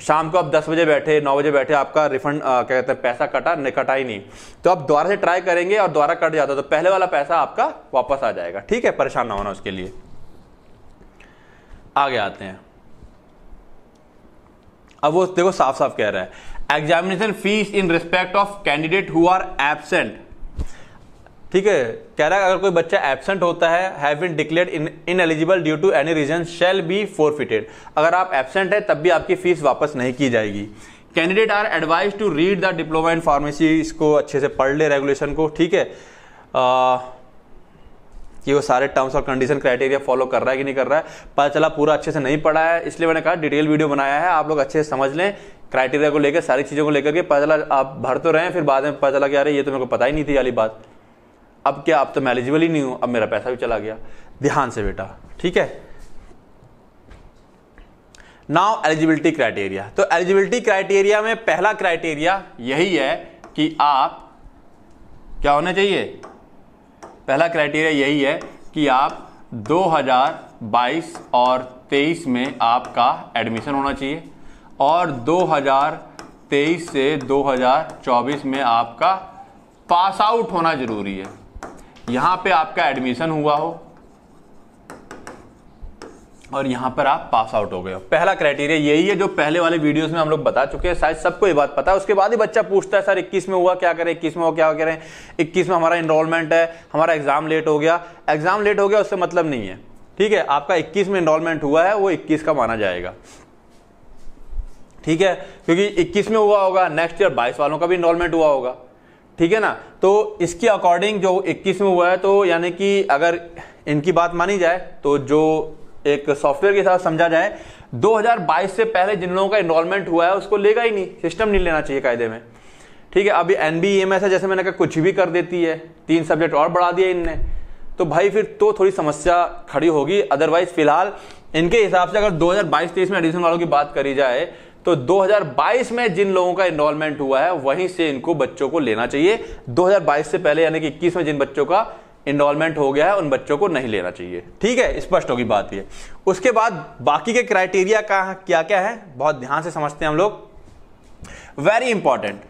शाम को आप दस बजे बैठे, नौ बजे बैठे, आपका रिफंड क्या कहते हैं, पैसा कटा नहीं कटा ही नहीं। तो आप दोबारा से ट्राई करेंगे और दोबारा कट जाता तो पहले वाला पैसा आपका वापस आ जाएगा। ठीक है? परेशान ना होना उसके लिए। आगे आते हैं। अब वो देखो साफ़ साफ़ कह रहा है। Examination fees in respect of candidate who are absent ठीक है? कह रहा है अगर कोई बच्चा एबसेंट होता है have been declared ineligible due to any reason shall be forfeited अगर आप एबसेंट है तब भी आपकी फ़ीस वापस नहीं की जाएगी। Candidate are advise to read the diploma in pharmacy इसको अच्छे से पढ़ ले रेगुलेशन को ठीक है? आ, कि वो सारे टर्म्स और कंडीशन क्राइटेरिया फॉलो कर रहा है कि नहीं कर रहा है पता चला पूरा अच्छे से नहीं पढ़ा है इसलिए मैंने कहा डिटेल वीडियो बनाया है आप लोग अच्छे से समझ लें क्राइटेरिया को लेकर सारी चीज़ों को लेकर के पता चला आप भर तो रहे हैं फिर बाद में पता चला कि अरे ये तो मेरे को पता ही नहीं थी वाली बात। अब क्या, अब तो मैं एलिजिबल ही नहीं हूँ, अब मेरा पैसा भी चला गया। ध्यान से बेटा, ठीक है? नाउ एलिजिबिलिटी क्राइटेरिया तो एलिजिबिलिटी क्राइटेरिया में पहला क्राइटेरिया यही है कि आप क्या होना चाहिए? पहला क्राइटेरिया यही है कि आप 2022 और 23 में आपका एडमिशन होना चाहिए और 2023 से 2024 में आपका पास आउट होना ज़रूरी है। यहाँ पे आपका एडमिशन हुआ हो और यहाँ पर आप पास आउट हो गए हो। पहला क्राइटेरिया यही है जो पहले वाले वीडियोस में हम लोग बता चुके हैं। शायद सबको ये बात पता है। उसके बाद ही बच्चा पूछता है, सर 21 में हुआ? क्या करें? 21 में हुआ? क्या करें? 21 में हमारा इनरोलमेंट है, हमारा एग्ज़ाम लेट हो गया। एग्ज़ाम लेट हो गया, उससे मतलब नहीं है। ठीक है? आपका 21 में इनरोलमेंट हुआ है, वो 21 का माना जाएगा। ठीक है? क्योंकि 21 में हुआ होगा नेक्स्ट ईयर 22 वालों का भी इनरोलमेंट हुआ होगा। ठीक है ना? तो इसके अकॉर्डिंग जो 21 में हुआ है तो यानी कि अगर इनकी बात मानी जाए तो जो एक सॉफ्टवेयर के साथ समझा जाए 2022 से पहले जिन लोगों का इनरोलमेंट हुआ है, उसको लेगा ही नहीं। सिस्टम नहीं लेना चाहिए कायदे में। ठीक है? अभी एनबीएमएस है, जैसे मैंने कहा, कुछ भी कर देती है। तीन सब्जेक्ट और बढ़ा दिए इनने। तो भाई फिर तो थोड़ी समस्या खड़ी होगी। अदरवाइज़ फ़िलहाल, इनके हिसाब से अगर 2022-23 में एडिशन वालों की बात करी जाए तो 2022 में जिन लोगों का इनरोलमेंट हुआ है, वहीं से इनको बच्चों को लेना चाहिए। 2022 से पहले, यानी कि 21 में जिन बच्चों का इनरोलमेंट हो गया है, उन बच्चों को नहीं लेना चाहिए। ठीक है? स्पष्ट होगी बात ये। उसके बाद बाकी के क्राइटेरिया का क्या क्या है? बहुत ध्यान से समझते हैं हम लोग। वेरी इंपॉर्टेंट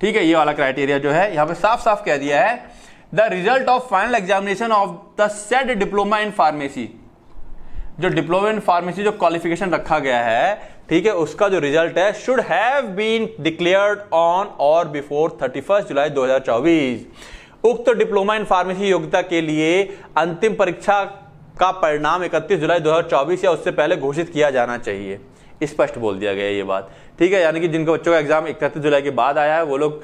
ठीक है? ये वाला क्राइटेरिया जो है, यहाँ पे साफ़ साफ़ कह दिया है। The result of final examination of the set diploma in pharmacy जो डिप्लोमा इन फार्मेसी जो क्वालिफिकेशन रखा गया है ठीक है, उसका जो रिज़ल्ट है should have been declared on or before 31 July 2024 उक्त डिप्लोमा इन फार्मेसी योग्यता के लिए अंतिम परीक्षा का परिणाम 31 जुलाई 2024 या उससे पहले घोषित किया जाना चाहिए। स्पष्ट बोल दिया गया ये बात। ठीक है, यानी कि जिनके बच्चों का एग्ज़ाम इकतीस जुलाई के बाद आया है, वो लोग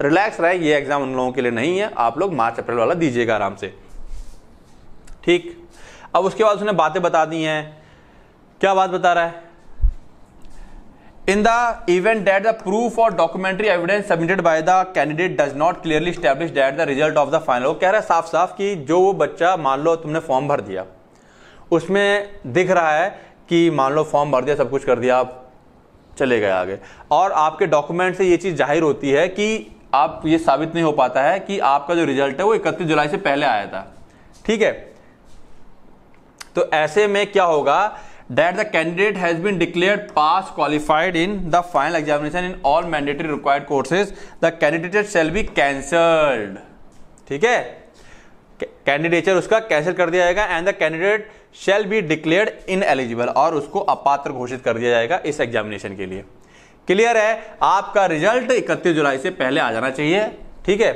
रिलैक्स रहे, ये एग्ज़ाम उन लोगों के लिए नहीं है। आप लोग मार्च, अप्रैल वाला दीजिएगा आराम से। ठीक, अब उसके बाद उसने बातें बता दी हैं। क्या बात बता रहा है? In the event that the proof or documentary evidence submitted by the candidate does not clearly establish that the result of the final वो कह रहा है साफ़ साफ़ कि जो वो बच्चा, मान लो तुमने फॉर्म भर दिया, उसमें दिख रहा है कि मान लो फॉर्म भर दिया, सब कुछ कर दिया, आप चले गए आगे। और आपके डॉक्यूमेंट से ये चीज़ ज़ाहिर होती है कि आप, ये साबित नहीं हो पाता है कि आपका जो रिज़ल्ट है वो इकतीस जुलाई से पहले आया था। ठीक है? तो ऐसे में क्या होगा that the candidate has been declare pass qualified in the final examination in all mandatory required courses the candidate shall be cancelled ठीक है? कैंडिडेचर उसका कैंसिल कर दिया जाएगा and the candidate shall be declared ineligible और उसको अपात्र घोषित कर दिया जाएगा इस एग्जामिनेशन के लिए। क्लियर है? आपका रिज़ल्ट इकतीस जुलाई से पहले आ जाना चाहिए। ठीक है?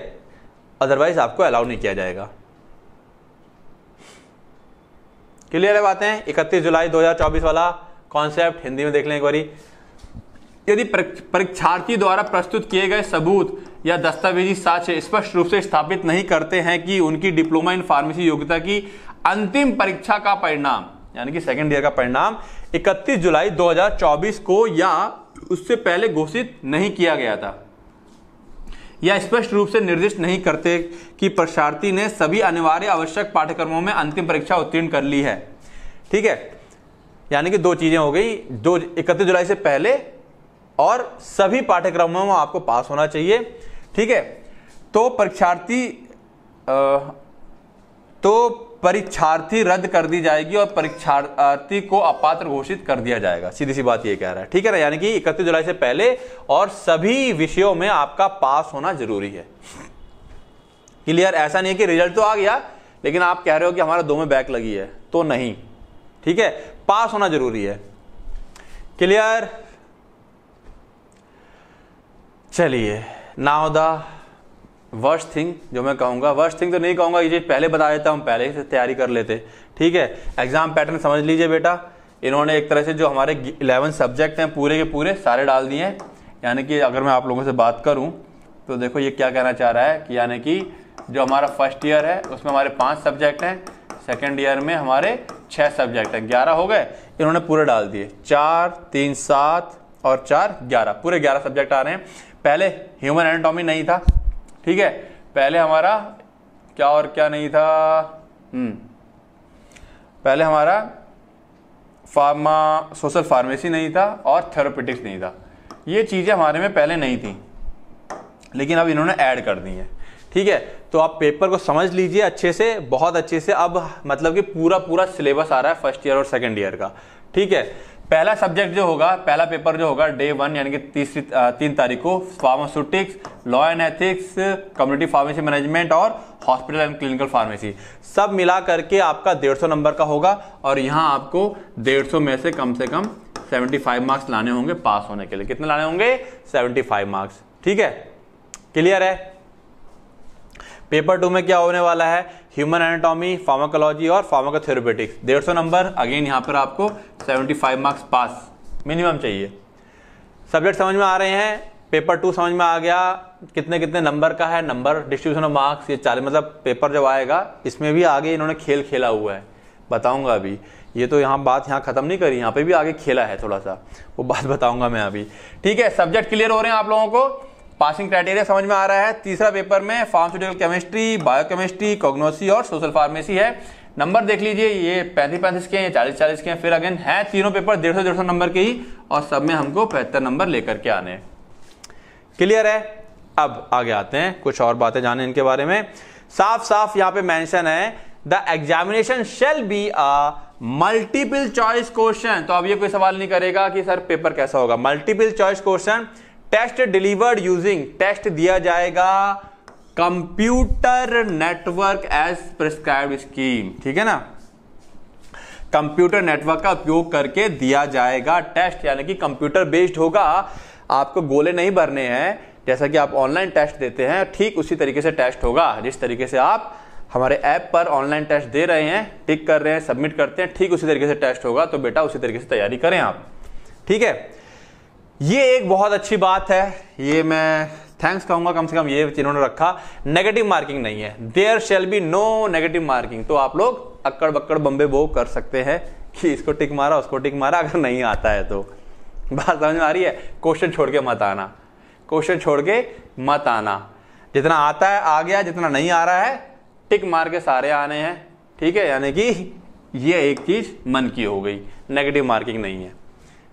अदरवाइज़ आपको अलाउ नहीं किया जाएगा। क्लियर है बातें? इकतीस जुलाई 2024 वाला कॉन्सेप्ट हिंदी में देख लें एक बारी। यदि परीक्षार्थी द्वारा प्रस्तुत किए गए सबूत या दस्तावेजी साक्ष्य स्पष्ट रूप से स्थापित नहीं करते हैं कि उनकी डिप्लोमा इन फार्मेसी योग्यता की अंतिम परीक्षा का परिणाम, यानी कि सेकेंड ईयर का परिणाम 31 जुलाई 2024 को या उससे पहले घोषित नहीं किया गया था। या स्पष्ट रूप से निर्दिष्ट नहीं करते कि परीक्षार्थी ने सभी अनिवार्य आवश्यक पाठ्यक्रमों में अंतिम परीक्षा उत्तीर्ण कर ली है। ठीक है? यानी कि दो चीज़ें हो गई। दो, इकतीस जुलाई से पहले और सभी पाठ्यक्रमों में आपको पास होना चाहिए। ठीक है? तो परीक्षार्थी तो परीक्षार्थी रद्द कर दी जाएगी और परीक्षार्थी को अपात्र घोषित कर दिया जाएगा। सीधी सी बात ये कह रहा है। ठीक है ना? यानी कि इकतीस जुलाई से पहले और सभी विषयों में आपका पास होना ज़रूरी है। क्लियर? ऐसा नहीं है कि रिज़ल्ट तो आ गया, लेकिन आप कह रहे हो कि हमारा दो में बैक लगी है तो नहीं। ठीक है? पास होना ज़रूरी है। क्लियर? चलिए नाउ द वर्ष थिंग जो मैं कहूँगा वर्स्ट थिंग तो नहीं कहूँगा, ये चीज़ पहले बता देता हूँ, पहले से तैयारी कर लेते। ठीक है? एग्ज़ाम पैटर्न समझ लीजिए बेटा। इन्होंने एक तरह से जो हमारे इलेवन सब्जेक्ट हैं, पूरे के पूरे, सारे डाल दिए हैं। यानी कि अगर मैं आप लोगों से बात करूँ तो देखो ये क्या कहना चाह रहा है कि यानी कि जो हमारा फ़र्स्ट ईयर है, उसमें हमारे पाँच सब्जेक्ट हैं। सेकेंड ईयर में हमारे छः सब्जेक्ट हैं। ग्यारह हो गए। इन्होंने पूरे डाल दिए। चार, तीन, सात और चार, ग्यारह। पूरे ग्यारह सब्जेक्ट आ रहे हैं। पहले ह्यूमन एनाटॉमी नहीं था। ठीक है? पहले हमारा क्या और क्या नहीं था? हम्म। पहले हमारा फार्मा, सोशल फार्मेसी नहीं था और थेरोपेटिक्स नहीं था। ये चीज़ें हमारे में पहले नहीं थी, लेकिन अब इन्होंने ऐड कर दी है। ठीक है? तो आप पेपर को समझ लीजिए अच्छे से, बहुत अच्छे से। अब मतलब कि पूरा पूरा सिलेबस आ रहा है फ़र्स्ट ईयर और सेकेंड ईयर का। ठीक है? पहला सब्जेक्ट जो होगा, पहला पेपर जो होगा डे वन यानी कि तीसरी तीन तारीख को pharmaceutics law and ethics community pharmacy management और हॉस्पिटल एंड क्लिनिकल फार्मेसी सब मिला करके आपका डेढ़ सौ नंबर का होगा और यहाँ आपको डेढ़ सौ में से कम से कम 75 मार्क्स लाने होंगे पास होने के लिए। कितने लाने होंगे? 75 मार्क्स ठीक है? क्लियर है? पेपर टू में क्या होने वाला है? ह्यूमन एनाटॉमी फार्माकोलॉजी और फार्माकोथेरेपेटिक्स डेढ़ सौ नंबर अगेन यहाँ पर आपको 75 मार्क्स पास मिनिमम चाहिए. सब्जेक्ट समझ में आ रहे हैं. पेपर टू समझ में आ गया. कितने कितने नंबर का है? नंबर डिस्ट्रीब्यूशन ऑफ़ मार्क्स ये चालीस मतलब पेपर जब आएगा, इसमें भी आगे इन्होंने खेल खेला हुआ है. बताऊँगा अभी. ये तो यहाँ बात यहाँ खत्म नहीं करी, यहाँ पे भी आगे खेला है थोड़ा सा. वो बात बताऊँगा मैं अभी. ठीक है सब्जेक्ट क्लियर हो रहे हैं आप लोगों को. पासिंग क्राइटेरिया समझ में आ रहा है। तीसरा पेपर में फार्मास्यूटिकल केमिस्ट्री बायोकेमिस्ट्री कॉग्नोसी और सोशल फार्मेसी है। नंबर देख लीजिए, ये पैंतीस पैंतीस के हैं, चालीस चालीस के हैं, फिर अगेन है तीनों पेपर डेढ़ सौ डेढ़ सौ नंबर के ही, और सब में हमको पचहत्तर नंबर लेकर के आने। क्लियर है? अब आगे आते हैं, कुछ और बातें जाने इनके बारे में। साफ़ साफ़ यहाँ पे मेंशन है the examination shall be a multiple choice question तो अब ये कोई सवाल नहीं करेगा कि सर पेपर कैसा होगा? Multiple choice question test delivered using test दिया जाएगा computer network as prescribe scheme, ठीक है ना? कंप्यूटर नेटवर्क का उपयोग करके दिया जाएगा टेस्ट, यानी कि कंप्यूटर बेस्ड होगा। आपको गोले नहीं भरने हैं, जैसा कि आप ऑनलाइन टेस्ट देते हैं, ठीक उसी तरीके से टेस्ट होगा। जिस तरीके से आप हमारे ऐप पर ऑनलाइन टेस्ट दे रहे हैं, टिक कर रहे हैं, सबमिट करते हैं, ठीक उसी तरीके से टेस्ट होगा। तो बेटा उसी तरीके से तैयारी करें आप, ठीक है? ये एक बहुत अच्छी बात है। ये मैं थैंक्स कहूँगा कम से कम ये इन्होंने रखा। नेगेटिव मार्किंग नहीं है। There shall be no negative marking तो आप लोग अक्कड़ बक्कड़ बम्बे बो कर सकते हैं कि इसको टिक मारा, उसको टिक मारा, अगर नहीं आता है तो। बात समझ में आ रही है? क्वेश्चन छोड़ के मत आना। क्वेश्चन छोड़ के मत आना। जितना आता है, आ गया, जितना नहीं आ रहा है, टिक मार के सारे आने हैं। ठीक है? यानी कि ये एक चीज़ मन की हो गई। नेगेटिव मार्किंग नहीं है।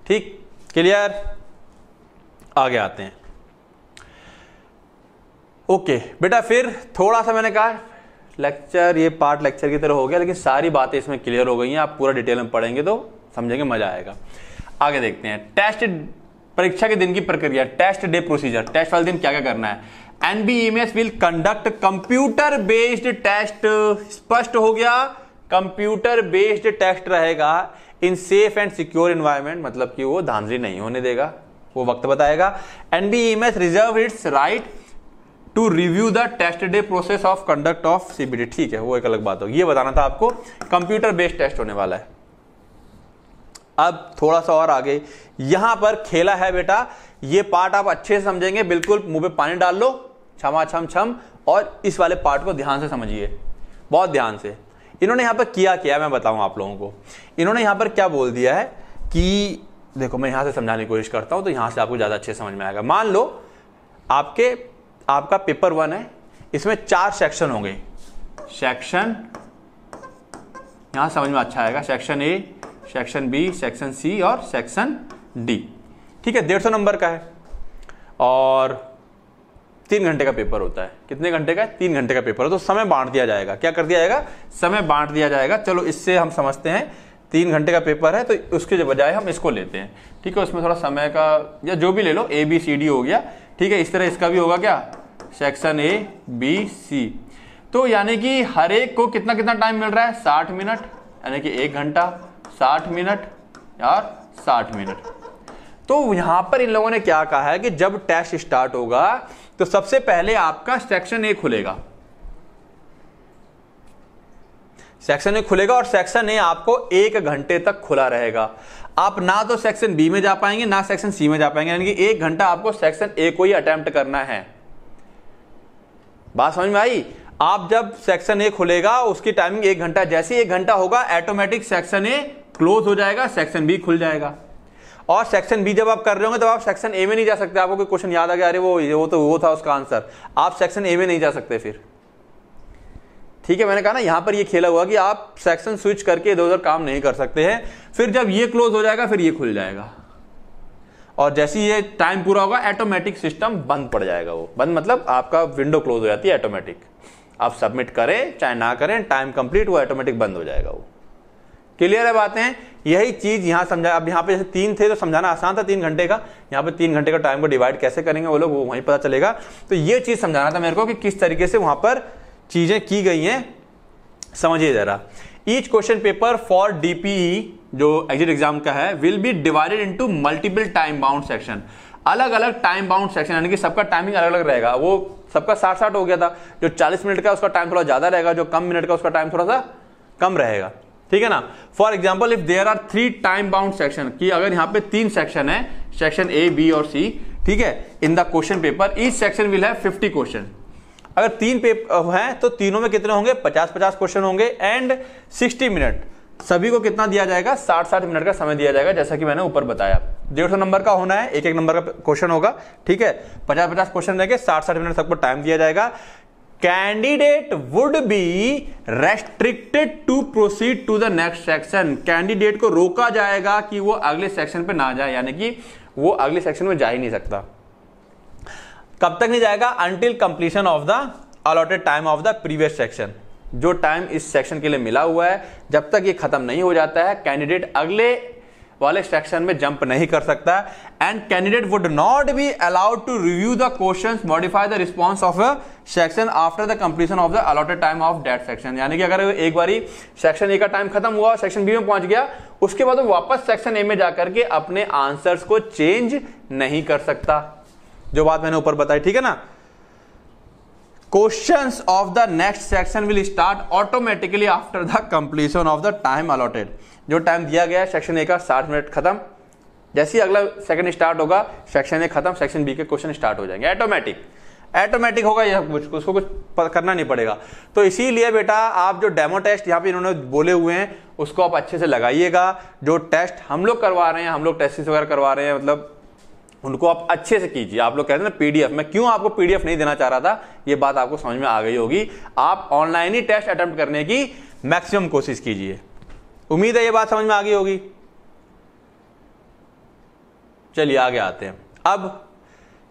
ठीक? क्लियर आगे आते हैं। ओके, बेटा फिर थोड़ा सा मैंने कहा, लेक्चर, ये पार्ट लेक्चर की तरह हो गया, लेकिन सारी बातें इसमें क्लियर हो गई हैं, आप पूरा डिटेल में पढ़ेंगे तो समझेंगे, मज़ा आएगा। आगे देखते हैं। टेस्ट परीक्षा के दिन की प्रक्रिया, टेस्ट डे प्रोसीजर, टेस्ट वाले दिन क्या क्या करना है? NBMS will conduct computer based test. स्पष्ट हो गया कंप्यूटर बेस्ड टेस्ट रहेगा, in safe and secure environment मतलब कि वो धांधली नहीं होने देगा। वो वक्त बताएगा। NBMS reserve its right to review the test day process of conduct of CBD ठीक है, वो एक अलग बात होगी। ये बताना था आपको कंप्यूटर बेस्ड टेस्ट होने वाला है। अब थोड़ा सा और आगे। यहाँ पर खेला है बेटा। ये पार्ट आप अच्छे से समझेंगे, बिल्कुल मुँह पे पानी डाल लो छमा छम छम और इस वाले पार्ट को ध्यान से समझिए। बहुत ध्यान से। इन्होंने यहाँ पर किया क्या मैं बताऊँ आप लोगों को। इन्होंने यहाँ पर क्या बोल दिया है कि देखो, मैं यहाँ से समझाने की कोशिश करता हूँ तो यहाँ से आपको ज़्यादा अच्छे समझ में आएगा। मान लो, आपके, आपका पेपर वन है, इसमें चार सेक्शन होंगे। सेक्शन, यहाँ समझ में अच्छा आएगा, section A section B section C और सेक्शन डी ठीक है, डेढ़ सौ नंबर का है, और तीन घंटे का पेपर होता है। कितने घंटे का है? तीन घंटे का पेपर है। तो समय बांट दिया जाएगा। क्या कर दिया जाएगा? समय बांट दिया जाएगा। चलो, इससे हम समझते हैं तीन घंटे का पेपर है तो उसके बजाय हम इसको लेते हैं। ठीक है, उसमें थोड़ा समय का, या जो भी ले लो ए बी सी डी हो गया। ठीक है, इस तरह इसका भी होगा क्या? सेक्शन ए बी सी तो यानी कि हर एक को कितना कितना टाइम मिल रहा है? साठ मिनट यानी कि एक घंटा। साठ मिनट और साठ मिनट तो यहाँ पर इन लोगों ने क्या कहा है कि जब टेस्ट स्टार्ट होगा तो सबसे पहले आपका सेक्शन ए खुलेगा। सेक्शन ए खुलेगा और सेक्शन ए आपको एक घंटे तक खुला रहेगा। आप ना तो सेक्शन बी में जा पाएँगे, ना सेक्शन सी में जा पाएँगे। यानी कि एक घंटा आपको सेक्शन ए को ही अटेम्प्ट करना है। बात समझ में आई? आप जब सेक्शन ए खुलेगा, उसकी टाइमिंग एक घंटा, जैसे एक घंटा होगा ऑटोमेटिक सेक्शन ए क्लोज हो जाएगा सेक्शन बी खुल जाएगा। और सेक्शन बी जब आप कर रहे होंगे तो आप सेक्शन ए में नहीं जा सकते। आपको कोई क्वेश्चन याद आ गया, अरे वो वो तो वो था उसका आंसर आप सेक्शन ए में नहीं जा सकते फिर। ठीक है, मैंने कहा ना, यहाँ पर ये खेला हुआ कि आप सेक्शन स्विच करके इधर उधर काम नहीं कर सकते हैं। फिर जब ये क्लोज हो जाएगा, फिर ये खुल जाएगा। और जैसे ये टाइम पूरा होगा ऑटोमेटिक सिस्टम बंद पड़ जाएगा वो। बंद मतलब आपका विंडो क्लोज हो जाती है ऑटोमेटिक आप सबमिट करें, चाहे ना करें टाइम कंप्लीट वो ऑटोमेटिक बंद हो जाएगा वो। क्लियर है बातें? यही चीज़ यहाँ समझा, अब यहाँ पे जैसे तीन थे तो समझाना आसान था, तीन घंटे का। यहाँ पे तीन घंटे का टाइम को डिवाइड कैसे करेंगे वो लोग, वो वहीं पता चलेगा। तो ये चीज़ समझाना था मेरे को कि किस तरीके से वहाँ पर चीज़ें की गई हैं, समझिए जरा। Each question paper for DPE जो एग्जिट एग्ज़ाम का है will be divided into multiple time bound section अलग अलग टाइम बाउंड सेक्शन यानी कि सबका टाइमिंग अलग अलग रहेगा। वो सबका साठ साठ हो गया था, जो 40 मिनट का उसका टाइम थोड़ा ज़्यादा रहेगा, जो कम मिनट का उसका टाइम थोड़ा सा कम रहेगा। ठीक है ना? For example if there are three time bound section की अगर यहाँ पे तीन सेक्शन है सेक्शन ए बी और सी ठीक है? In the question paper each section will have 50 question अगर तीन पेपर हैं तो तीनों में कितने होंगे? 50 50 क्वेश्चन होंगे एंड 60 मिनट सभी को कितना दिया जाएगा? 60 60 मिनट का समय दिया जाएगा, जैसा कि मैंने ऊपर बताया। डेढ़ सौ नंबर का होना है एक एक नंबर का क्वेश्चन होगा, ठीक है? 50 50 क्वेश्चन रहेंगे साठ साठ मिनट सबको टाइम दिया जाएगा। Candidate would be restricted to proceed to the next section candidate को रोका जाएगा कि वो अगले सेक्शन पे ना जाए, यानी कि वो अगले सेक्शन में जा ही नहीं सकता। कब तक नहीं जाएगा? Until completion of the allotted time of the previous section जो टाइम इस सेक्शन के लिए मिला हुआ है, जब तक ये खत्म नहीं हो जाता है कैंडिडेट अगले वाले सेक्शन में जंप नहीं कर सकता and candidate would not be allowed to review the question modify the response of section after the completion of the allotted time of that section यानी कि अगर एक बारी सेक्शन ए का टाइम खत्म हुआ सेक्शन बी में पहुँच गया, उसके बाद वो वापस सेक्शन ए में जाकर के अपने आंसर्स को चेंज नहीं कर सकता। जो बात मैंने ऊपर बताई, ठीक है ना? Questions of the next section will start automatically after the completion of the time allotted जो टाइम दिया गया सेक्शन ए का साठ मिनट खत्म। जैसे ही अगला सेकंड स्टार्ट होगा सेक्शन ए खत्म सेक्शन बी के क्वेश्चन स्टार्ट हो जाएँगे। ऑटोमेटिक ऑटोमेटिक होगा, यह कुछ उसको कुछ करना नहीं पड़ेगा। तो इसीलिए बेटा, आप जो डेमो टेस्ट यहाँ पे इन्होंने बोले हुए हैं, उसको आप अच्छे से लगाइएगा। जो टेस्ट हम लोग करवा रहे हैं, हम लोग टेस्ट वगैरह करवा रहे हैं मतलब उनको आप अच्छे से कीजिए। आप लोग कहते हैं ना, पीडीएफ। मैं क्यों आपको पीडीएफ नहीं देना चाह रहा था? ये बात आपको समझ में आ गई होगी। आप ऑनलाइन ही टेस्ट अटेम्प्ट करने की मैक्सिमम कोशिश कीजिए। उम्मीद है ये बात समझ में आ गई होगी। चलिए, आगे आते हैं। अब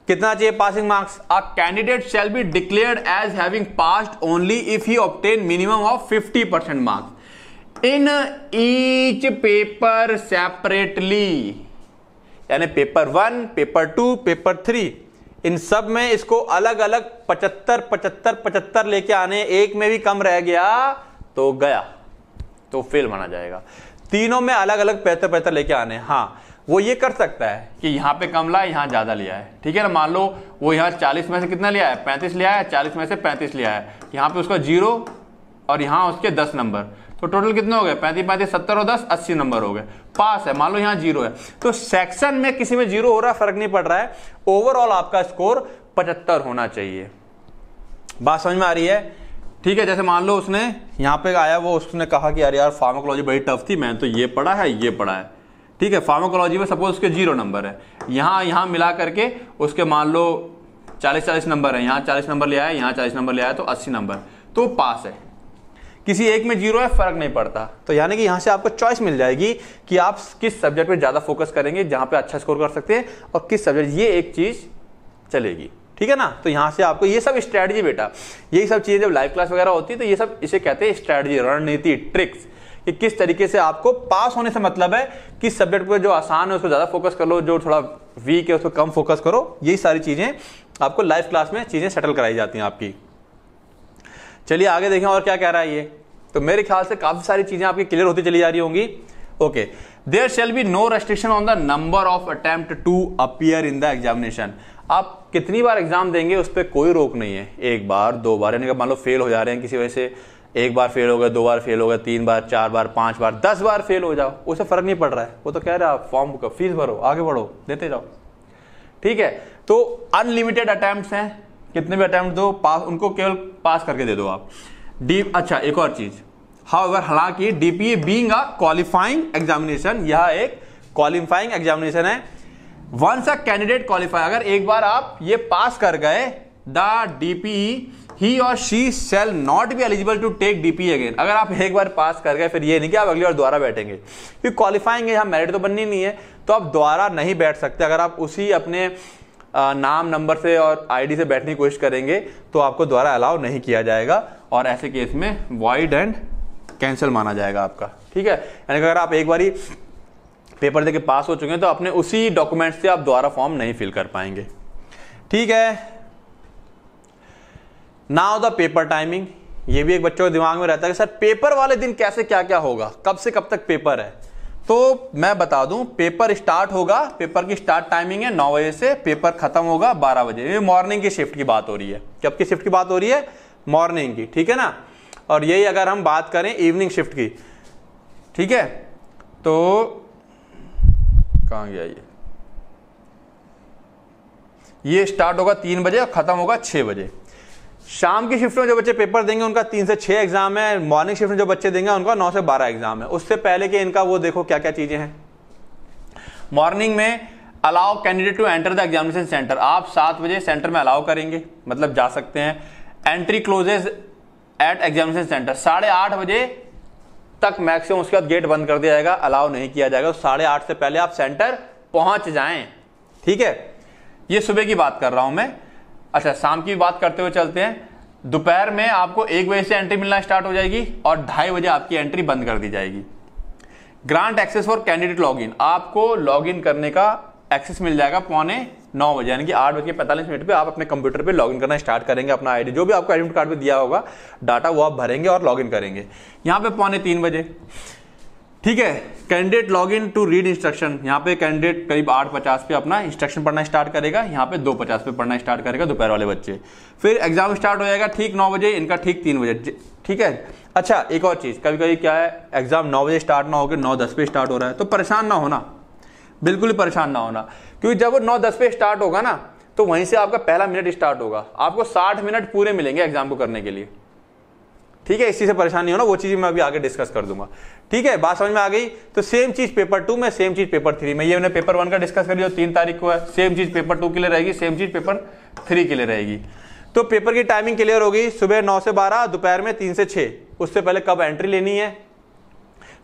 कितना चाहिए passing marks a candidate shall be declared as having passed only if he obtain minimum of 50 percent marks in each paper separately यानी paper one, paper two, paper three, इन सब में इसको अलग अलग पचहत्तर पचहत्तर पचहत्तर लेके आने, एक में भी कम रह गया तो गया तो फेल माना जाएगा। तीनों में अलग अलग पैतर पैतर लेके आने हाँ वो ये कर सकता है कि यहाँ पे कम लाए, यहाँ ज़्यादा लिया है ठीक है ना? मान लो वो यहाँ 40 में से कितना लिया है 35 लिया है 40 में से 35 लिया है यहाँ पे उसका ज़ीरो और यहाँ उसके 10 नंबर। तो टोटल कितने हो गए? पैंतीस पैंतीस, सत्तर और दस, अस्सी नंबर हो गए। पास है, मान लो यहाँ ज़ीरो है। तो सेक्शन में किसी में ज़ीरो हो रहा है, फ़र्क नहीं पड़ रहा है। ओवरऑल आपका स्कोर पचहत्तर होना चाहिए। बात समझ में आ रही है? ठीक है, जैसे मान लो उसने यहाँ पे आया, वो उसने कहा कि यार यार फार्माकोलॉजी बड़ी टफ थी, मैंने तो ये पढ़ा है, ये पढ़ा है। ठीक है फार्माकोलॉजी में सपोज़ उसके ज़ीरो नंबर है। यहाँ यहाँ मिला करके उसके मान लो चालीस चालीस नंबर है। यहाँ चालीस नंबर ले आया, यहाँ चालीस नंबर ले है तो अस्सी नंबर तो पास है। किसी एक में ज़ीरो है, फ़र्क नहीं पड़ता। तो यानी कि यहाँ से आपको चॉइस मिल जाएगी कि आप किस सब्जेक्ट पे ज़्यादा फोकस करेंगे, जहाँ पे अच्छा स्कोर कर सकते हैं और किस सब्जेक्ट ये एक चीज़ चलेगी। ठीक है ना? तो यहाँ से आपको ये सब स्ट्रेटजी बेटा, यही सब चीज़ें जब लाइव क्लास वगैरह होती है तो ये सब इसे कहते हैं स्ट्रेटजी रणनीति ट्रिक्स कि किस तरीके से आपको पास होने से मतलब है किस सब्जेक्ट पर जो आसान है, उसको ज़्यादा फोकस कर लो, जो थोड़ा वीक है, उसको कम फोकस करो। यही सारी चीज़ें आपको लाइव क्लास में चीज़ें सेटल कराई जाती हैं आपकी। चलिए आगे देखें और क्या कह रहा है ये। तो मेरे ख्याल से काफ़ी सारी चीज़ें आपकी क्लियर होती चली जा रही होंगी। Okay there shall be no restriction on the number of attempt to appear in the examination आप कितनी बार एग्ज़ाम देंगे उस पर कोई रोक नहीं है। एक बार, दो बार, यानी मान लो फेल हो जा रहे हैं किसी वजह से। एक बार फेल हो गया दो बार फेल हो गया तीन बार, चार बार, पाँच बार, दस बार फेल हो जाओ। उसे फ़र्क नहीं पड़ रहा है। वो तो कह रहा है फॉर्म का फ़ीस भरो, आगे बढ़ो, देते जाओ। ठीक है? तो अनलिमिटेड अटैम्प्ट हैं। कितने भी अटेम्प्ट दो पास उनको केवल पास करके दे दो आप। डी अच्छा एक और चीज़। हाउ हालाँकि डीपीए बींग क्वालिफाइंग एग्जामिनेशन यह एक क्वालिफाइंग एग्जामिनेशन है। वंस अ कैंडिडेट क्वालिफाई अगर एक बार आप ये पास कर गए the DPE he or she shall not be eligible to take DP again अगर आप एक बार पास कर गए, फिर ये नहीं कि आप अगली बार दोबारा बैठेंगे। क्योंकि क्वालिफाइंग है, यहाँ मेरिट तो बननी नहीं है तो आप दोबारा नहीं बैठ सकते। अगर आप उसी अपने नाम, नंबर से और आईडी से बैठने की कोशिश करेंगे तो आपको दोबारा अलाउ नहीं किया जाएगा। और ऐसे केस में वाइड एंड कैंसिल माना जाएगा आपका। ठीक है? यानी अगर आप एक बारी पेपर देके पास हो चुके हैं तो अपने उसी डॉक्यूमेंट से आप दोबारा फॉर्म नहीं फिल कर पाएँगे। ठीक है? नाउ द पेपर टाइमिंग ये भी एक बच्चों के दिमाग में रहता है कि सर पेपर वाले दिन कैसे क्या क्या होगा? कब से कब तक पेपर है? तो मैं बता दूँ पेपर स्टार्ट होगा पेपर की स्टार्ट टाइमिंग है नौ बजे से पेपर खत्म होगा बारह बजे। ये मॉर्निंग की शिफ्ट की बात हो रही है। कब की शिफ्ट की बात हो रही है? मॉर्निंग की, ठीक है ना? और यही अगर हम बात करें इवनिंग शिफ्ट की, ठीक है? तो कहाँ गया ये? ये स्टार्ट होगा तीन बजे और खत्म होगा छः बजे। शाम की शिफ्ट में जो बच्चे पेपर देंगे, उनका तीन से छह एग्ज़ाम है मॉर्निंग शिफ्ट में जो बच्चे देंगे, उनका नौ से बारह एग्ज़ाम है। उससे पहले के इनका वो देखो क्या क्या चीज़ें हैं। मॉर्निंग में allow candidate to enter the examination centre आप सात बजे सेंटर में अलाउ करेंगे मतलब जा सकते हैं। Entry closes at examination centre साढ़े आठ बजे तक मैक्सिमम उसके बाद गेट बंद कर दिया जाएगा अलाउ नहीं किया जाएगा। तो साढ़े आठ से पहले आप सेंटर पहुँच जाएँ। ठीक है? ये सुबह की बात कर रहा हूँ मैं। अच्छा शाम की बात करते हुए चलते हैं। दोपहर में आपको एक बजे से एंट्री मिलना स्टार्ट हो जाएगी और ढाई बजे आपकी एंट्री बंद कर दी जाएगी। Grant access for candidate login आपको लॉगिन करने का एक्सेस मिल जाएगा पौने नौ बजे, यानी कि आठ बज के पैंतालीस मिनट पे आप अपने कंप्यूटर पे लॉगिन करना स्टार्ट करेंगे अपना आईडी जो भी आपको एडमिट कार्ड पे दिया होगा डाटा वो आप भरेंगे और लॉगिन करेंगे। यहाँ पे पौने तीन बजे। ठीक है candidate log in to read instruction यहाँ पे कैंडिडेट करीब आठ पचास पे अपना इंस्ट्रक्शन पढ़ना स्टार्ट करेगा, यहाँ पे दो पचास पे पढ़ना स्टार्ट करेगा दोपहर वाले बच्चे। फिर एग्ज़ाम स्टार्ट हो जाएगा ठीक नौ बजे, इनका ठीक तीन बजे। ठीक है? अच्छा एक और चीज़ कभी कभी क्या है एग्ज़ाम नौ बजे स्टार्ट ना होकर नौ दस पे स्टार्ट हो रहा है तो परेशान ना होना। बिल्कुल परेशान ना होना। क्योंकि जब वो नौ दस पे स्टार्ट होगा ना तो वहीं से आपका पहला मिनट स्टार्ट होगा। आपको साठ मिनट पूरे मिलेंगे एग्ज़ाम को करने के लिए। ठीक है, इसी से परेशान नहीं होना, वो चीज़ मैं अभी आगे डिस्कस कर दूँगा। ठीक है, बात समझ में आ गई? तो सेम चीज़ पेपर टू में सेम चीज़ पेपर थ्री में। ये मैंने पेपर वन का डिस्कस कर लिया तीन तारीख को है। सेम चीज़ पेपर टू के लिए रहेगी सेम चीज़ पेपर थ्री के लिए रहेगी। तो पेपर की टाइमिंग क्लियर होगी। सुबह नौ से बारह, दोपहर में तीन से छह। उससे पहले कब एंट्री लेनी है?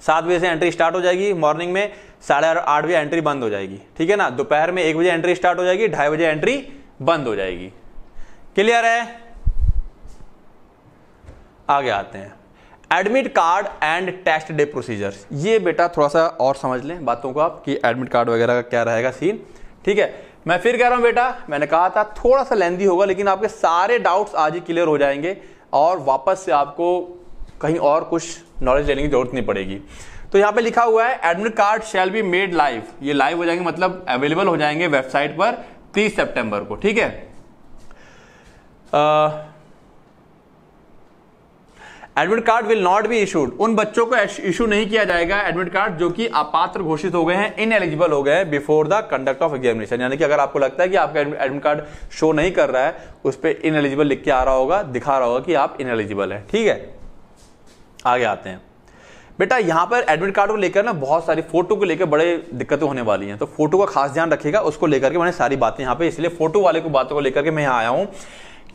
सात बजे से एंट्री स्टार्ट हो जाएगी। मॉर्निंग में साढ़े आठ बजे एंट्री बंद हो जाएगी। ठीक है ना? दोपहर में एक बजे एंट्री स्टार्ट हो जाएगी, ढाई बजे एंट्री बंद हो जाएगी। क्लियर है? आगे आते हैं। Admit card and test day procedure ये बेटा थोड़ा सा और समझ लें बातों को आप कि एडमिट कार्ड वगैरह का क्या रहेगा सीन ठीक है? मैं फिर कह रहा हूँ बेटा, मैंने कहा था थोड़ा सा लेंदी होगा, लेकिन आपके सारे डाउट्स आज ही क्लियर हो जाएँगे और वापस से आपको कहीं और कुछ नॉलेज लेने की ज़रूरत नहीं पड़ेगी। तो यहाँ पे लिखा हुआ है admit card shall be made live ये लाइव हो जाएँगे मतलब अवेलेबल हो जाएँगे वेबसाइट पर 30 सितंबर को, ठीक है? Admit card will not be issued उन बच्चों को इशू नहीं किया जाएगा एडमिट कार्ड जो कि अपात्र घोषित हो गए हैं इन एलिजिबल हो गए हैं before the conduct of examination यानी कि अगर आपको लगता है कि आपका एडमिट कार्ड शो नहीं कर रहा है, उस पर इन एलिजिबल लिख के आ रहा होगा, दिखा रहा होगा कि आप इन एलिजिबल है। ठीक है? आगे आते हैं। बेटा, यहाँ पर एडमिट कार्ड को लेकर ना बहुत सारी फ़ोटो को लेकर बड़े दिक्कतें होने वाली हैं। तो फ़ोटो का खास ध्यान रखिएगा, उसको लेकर के मैंने सारी बातें यहाँ पे, इसलिए फ़ोटो वाले को बातों को लेकर के मैं यहाँ आया हूँ।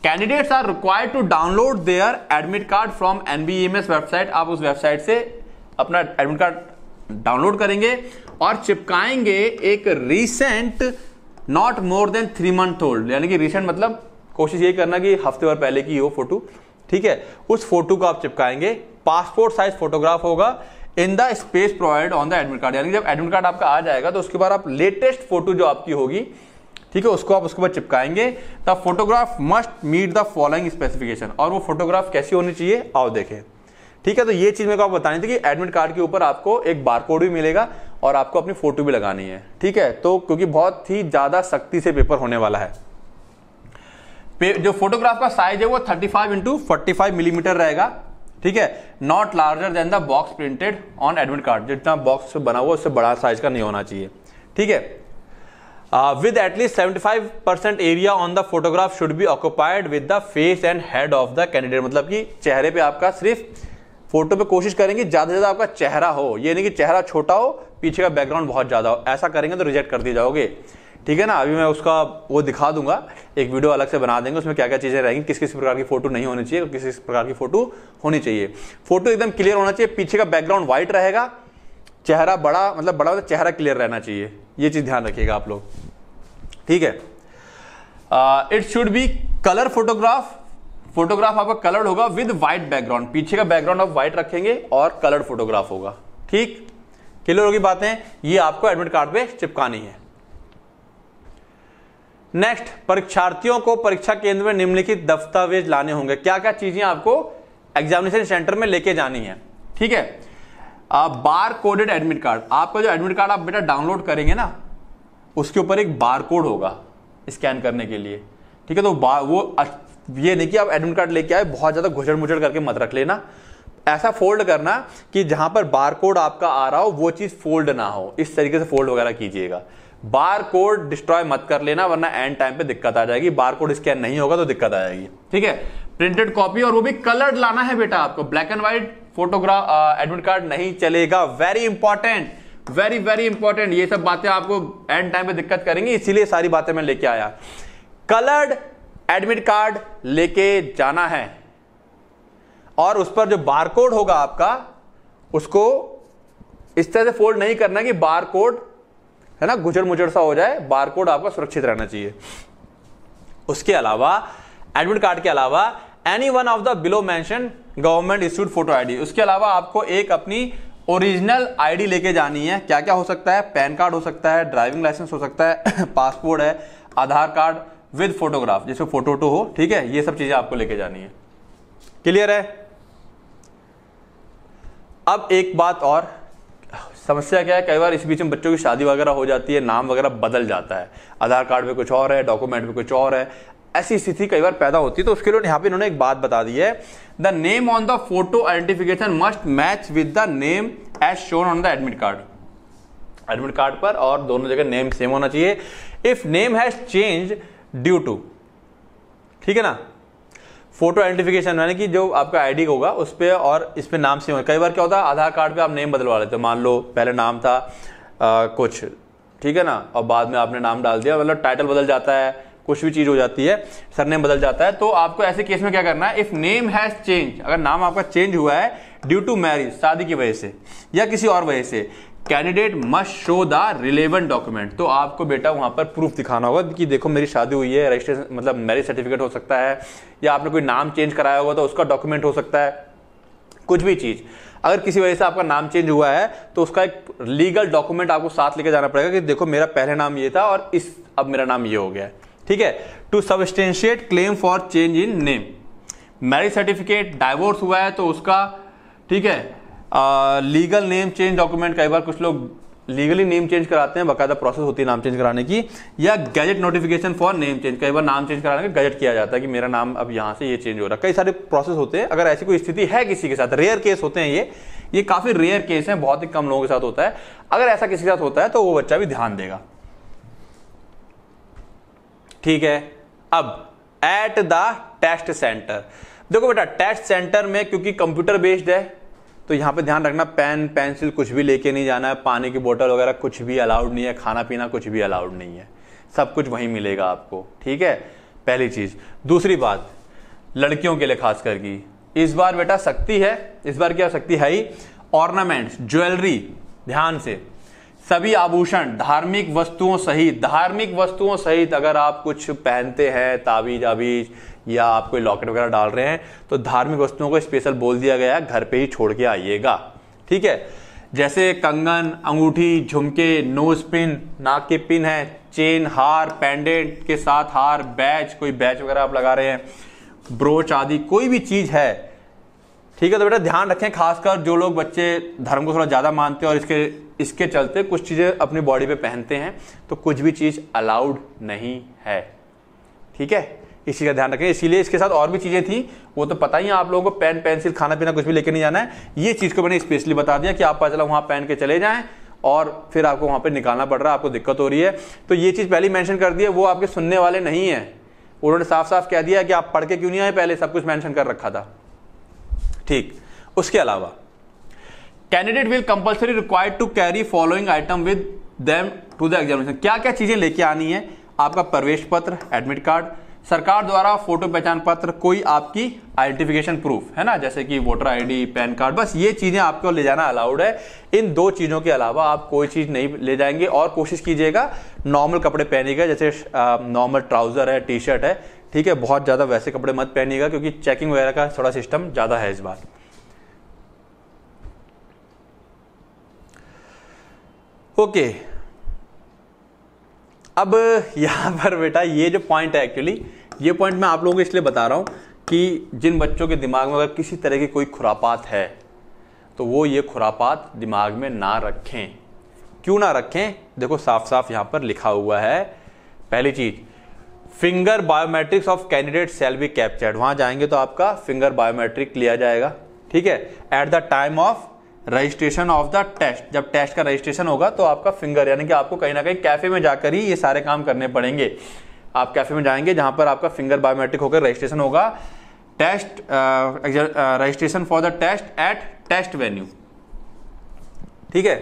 Candidates are required to download their admit card from NBMS website आप उस वेबसाइट से अपना एडमिट कार्ड डाउनलोड करेंगे और चिपकाएँगे एक recent not more than three month old यानी कि रिसेंट मतलब कोशिश यही करना कि हफ़्ते भर पहले की हो फ़ोटो ठीक है? उस फ़ोटो को आप चिपकाएँगे। पासपोर्ट साइज़ फोटोग्राफ होगा। In the space provide on the admit card यानी जब एडमिट कार्ड आपका आ जाएगा तो उसके बाद आप लेटेस्ट फ़ोटो जो आपकी होगी ठीक है, उसको आप उसके बाद चिपकाएँगे। The photograph must meet the following specification. और वो फोटोग्राफ कैसी होनी चाहिए, आओ देखें। ठीक है तो ये चीज़ मेरे को आप बतानी थी कि एडमिट कार्ड के ऊपर आपको एक बारकोड भी मिलेगा और आपको अपनी फ़ोटो भी लगानी है। ठीक है तो क्योंकि बहुत ही ज़्यादा सख्ती से पेपर होने वाला है। जो फोटोग्राफ का साइज़ है वो 35 फाइव इंटू फोर्टी मिलीमीटर रहेगा। ठीक है not larger than the box printed on admit card जितना बॉक्स बना हुआ उससे बड़ा साइज़ का नहीं होना चाहिए। ठीक है with at least 75 percent area on the photograph should be occupied with the face and head of the candidate मतलब कि चेहरे पे आपका सिर्फ़ फ़ोटो पे कोशिश करेंगे, ज़्यादा से ज़्यादा आपका चेहरा हो। ये नहीं कि चेहरा छोटा हो, पीछे का बैकग्राउंड बहुत ज़्यादा हो। ऐसा करेंगे तो रिजेक्ट कर दिए जाओगे। ठीक है ना? अभी मैं उसका वो दिखा दूँगा। एक वीडियो अलग से बना देंगे, उसमें क्या क्या चीज़ें रहेंगी किस किस प्रकार की फ़ोटो नहीं होनी चाहिए किस किस प्रकार की फ़ोटो होनी चाहिए। फ़ोटो एकदम क्लियर होना चाहिए, पीछे का बैकग्राउंड व्हाइट रहेगा, चेहरा बड़ा मतलब बड़ा मतलब चेहरा क्लियर रहना चाहिए। ये चीज़ ध्यान रखिएगा आप लोग। ठीक है? It should be colour photograph photograph आपका कलर्ड होगा विद व्हाइट बैकग्राउंड पीछे का बैकग्राउंड आप व्हाइट रखेंगे और कलर्ड फोटोग्राफ होगा। ठीक? क्लियर होगी बातें, ये आपको एडमिट कार्ड पे चिपकानी है। नेक्स्ट परीक्षार्थियों को परीक्षा केंद्र में निम्नलिखित दस्तावेज़ लाने होंगे। क्या क्या चीज़ें आपको एग्जामिनेशन सेंटर में लेके जानी है? ठीक है? बार कोडेड एडमिट कार्ड आपका जो एडमिट कार्ड आप बेटा डाउनलोड करेंगे ना उसके ऊपर एक बार कोड होगा स्कैन करने के लिए। ठीक है तो वो ये नहीं कि आप एडमिट कार्ड लेके आए, बहुत ज़्यादा घुचड़ मुचड़ करके मत रख लेना। ऐसा फोल्ड करना कि जहाँ पर बार कोड आपका आ रहा हो, वो चीज़ फोल्ड ना हो। इस तरीके से फोल्ड वगैरह कीजिएगा। बार कोड डिस्ट्रॉय मत कर लेना, वरना एंड टाइम पे दिक्कत आ जाएगी। बार कोड स्कैन नहीं होगा तो दिक्कत आ जाएगी। ठीक है? प्रिंटेड कॉपी और वो भी कलर्ड लाना है बेटा आपको। Black and white photograph admit card नहीं चलेगा। Very important very very important ये सब बातें आपको एंड टाइम पे दिक्कत करेंगी, इसीलिए सारी बातें मैं लेके आया। कलर्ड एडमिट कार्ड लेके जाना है। और उस पर जो बारकोड होगा आपका, उसको इस तरह से फोल्ड नहीं करना कि बारकोड है ना गुजर मुजर सा हो जाए बारकोड आपका सुरक्षित रहना चाहिए। उसके अलावा एडमिट कार्ड के अलावा any one of the below mention government issued photo ID उसके अलावा आपको एक अपनी ओरिजिनल आईडी लेके जानी है। क्या क्या हो सकता है? पैन कार्ड हो सकता है, ड्राइविंग लाइसेंस हो सकता है, पासपोर्ट है, आधार कार्ड विद फोटोग्राफ, जिसमें फ़ोटो टो हो, ठीक है? ये सब चीज़ें आपको लेके जानी है। क्लियर है? अब एक बात और। समस्या क्या है? कई बार इस बीच में बच्चों की शादी वगैरह हो जाती है, नाम वगैरह बदल जाता है। आधार कार्ड में कुछ और है, डॉक्यूमेंट में कुछ और है। ऐसी स्थिति कई बार पैदा होती है तो उसके लिए यहाँ पे इन्होंने एक बात बता दी है। The name on the photo identification must match with the name as shown on the admit card admit card पर और दोनों जगह नेम सेम होना चाहिए। If name has change due to ठीक है ना? फ़ोटो आइडेंटिफिकेशन यानी कि जो आपका आईडी होगा उस पर और इस पे नाम से कई बार क्या होता है आधार कार्ड पे आप नेम बदलवा लेते हो। मान लो पहले नाम था आ, कुछ ठीक है ना? और बाद में आपने नाम डाल दिया मतलब टाइटल बदल जाता है। कुछ भी चीज़ हो जाती है, सरनेम बदल जाता है। तो आपको ऐसे केस में क्या करना है इफ़ नेम हैज़ चेंज अगर नाम आपका चेंज हुआ है ड्यू टू मैरिज शादी की वजह से या किसी और वजह से candidate must show the relevant document तो आपको बेटा वहाँ पर प्रूफ दिखाना होगा कि देखो मेरी शादी हुई है रजिस्ट्रेशन मतलब मैरिज सर्टिफिकेट हो सकता है, या आपने कोई नाम चेंज कराया होगा तो उसका डॉक्यूमेंट हो सकता है, कुछ भी चीज़। अगर किसी वजह से आपका नाम चेंज हुआ है तो उसका एक लीगल डॉक्यूमेंट आपको साथ लेके जाना पड़ेगा कि देखो मेरा पहले नाम ये था और इस, अब मेरा नाम ये हो गया ठीक है? To substantiate claim for change in name marriage certificate divorce हुआ है तो उसका, ठीक है? लीगल नेम चेंज डॉक्यूमेंट कई बार कुछ लोग लीगली नेम चेंज कराते हैं, बाकायदा प्रोसेस होती है नाम चेंज कराने की, या gazette notification for name change कई बार नाम चेंज कराने का गैजेट किया जाता है कि मेरा नाम अब यहाँ से ये चेंज हो रहा है। कई सारे प्रोसेस होते हैं, अगर ऐसी कोई स्थिति है किसी के साथ रेयर केस होते हैं ये ये काफ़ी रेयर केस है, बहुत ही कम लोगों के साथ होता है। अगर ऐसा किसी के साथ होता है तो वो बच्चा भी ध्यान देगा। ठीक है? अब एट द टेस्ट सेंटर देखो बेटा टेस्ट सेंटर में क्योंकि कंप्यूटर बेस्ड है तो यहाँ पे ध्यान रखना पेन पेंसिल कुछ भी लेके नहीं जाना है, पानी की बोतल वगैरह कुछ भी अलाउड नहीं है खाना पीना कुछ भी अलाउड नहीं है। सब कुछ वहीं मिलेगा आपको, ठीक है? पहली चीज़। दूसरी बात, लड़कियों के लिए खास करके, इस बार बेटा शक्ति है, इस बार क्या शक्ति है ही? ऑर्नामेंट्स ज्वेलरी ध्यान से। सभी आभूषण, धार्मिक वस्तुओं सहित, धार्मिक वस्तुओं सहित अगर आप कुछ पहनते हैं ताबीज आबीज या आप कोई लॉकेट वगैरह डाल रहे हैं तो धार्मिक वस्तुओं को स्पेशल बोल दिया गया है, घर पे ही छोड़ के आइएगा। ठीक है? जैसे कंगन, अंगूठी, झुमके नोज़ पिन नाक के पिन है चेन हार पेंडेंट के साथ हार बैच कोई बैच वगैरह आप लगा रहे हैं ब्रोच आदि, कोई भी चीज़ है ठीक है तो बेटा, ध्यान रखें, खासकर जो लोग बच्चे धर्म को थोड़ा ज़्यादा मानते हैं और इसके इसके चलते कुछ चीज़ें अपनी बॉडी पे पहनते हैं तो कुछ भी चीज़ अलाउड नहीं है। ठीक है? इसी का ध्यान रखें। इसीलिए इसके साथ और भी चीज़ें थी, वो तो पता ही है आप लोगों को, पेन, पेंसिल खाना पीना कुछ भी लेके नहीं जाना है। ये चीज़ को मैंने स्पेशली बता दिया कि आप पता चला वहाँ पहन के चले जाएँ और फिर आपको वहाँ पे निकालना पड़ रहा है, आपको दिक्कत हो रही है। तो ये चीज़ पहले मेंशन कर दी है, वो आपके सुनने वाले नहीं है। उन्होंने साफ़ साफ़ कह दिया कि आप पढ़ के क्यों नहीं आए? पहले सब कुछ मेंशन कर रखा था। ठीक। उसके अलावा candidate will compulsory required to carry following item with them to the examination क्या क्या चीज़ें लेके आनी है? आपका प्रवेश पत्र एडमिट कार्ड सरकार द्वारा फ़ोटो पहचान पत्र, कोई आपकी आइडेंटिफिकेशन प्रूफ है ना? जैसे कि वोटर आईडी पैन कार्ड बस ये चीज़ें आपको ले जाना अलाउड है। इन दो चीज़ों के अलावा आप कोई चीज़ नहीं ले जाएँगे और कोशिश कीजिएगा नॉर्मल कपड़े पहनिएगा, जैसे नॉर्मल ट्राउज़र है टी शर्ट है ठीक है, बहुत ज़्यादा वैसे कपड़े मत पहनिएगा क्योंकि चेकिंग वगैरह का थोड़ा सिस्टम ज़्यादा है इस बार। ओके। अब यहाँ पर बेटा ये जो पॉइंट है एक्चुअली ये पॉइंट मैं आप लोगों को इसलिए बता रहा हूँ कि जिन बच्चों के दिमाग में अगर किसी तरह की कोई खुरापात है तो वो ये खुरापात दिमाग में ना रखें। क्यों ना रखें? देखो साफ़ साफ़ यहाँ पर लिखा हुआ है। पहली चीज़ finger biometrics of candidate shall be captured वहाँ जाएँगे तो आपका फिंगर बायोमेट्रिक लिया जाएगा। ठीक है? At the time of registration of the test जब टेस्ट का रजिस्ट्रेशन होगा तो आपका फिंगर यानी कि आपको कहीं ना कहीं कैफ़े में जाकर ही ये सारे काम करने पड़ेंगे। आप कैफ़े में जाएँगे जहाँ पर आपका फिंगर बायोमेट्रिक होकर रजिस्ट्रेशन होगा। Test registration for the test at test venue ठीक है?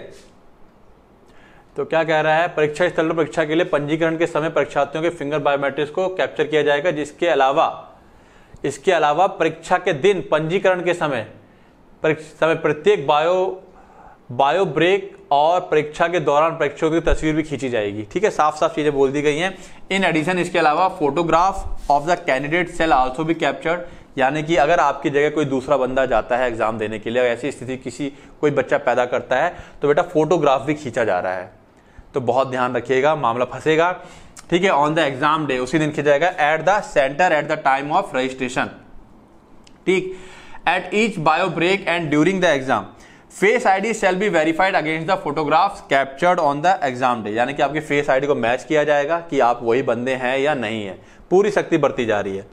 तो क्या कह रहा है, परीक्षा स्थल पर परीक्षा के लिए पंजीकरण के समय परीक्षार्थियों के फिंगर बायोमेट्रिक्स को कैप्चर किया जाएगा, जिसके अलावा, इसके अलावा परीक्षा के दिन पंजीकरण के समय समय प्रत्येक बायो बायो ब्रेक और परीक्षा के दौरान परीक्षकों की तस्वीर भी खींची जाएगी। ठीक है साफ़ साफ़ चीज़ें बोल दी गई हैं। इन एडिशन इसके अलावा photograph of the candidate shall also भी कैप्चर्ड यानी कि अगर आपकी जगह कोई दूसरा बंदा जाता है एग्ज़ाम देने के लिए ऐसी स्थिति किसी, कोई बच्चा पैदा करता है तो बेटा फोटोग्राफ भी खींचा जा रहा है। तो बहुत ध्यान रखिएगा, मामला फंसेगा। ठीक है ऑन द एग्ज़ाम डे उसी दिन खींचा जाएगा। At the centre at the time of registration ठीक at each bio break and during the exam face ID shall be verified against the photographs captured on the exam day यानी कि आपकी face ID को match किया जाएगा कि आप वही बंदे हैं या नहीं है। पूरी शक्ति बढ़ती जा रही है।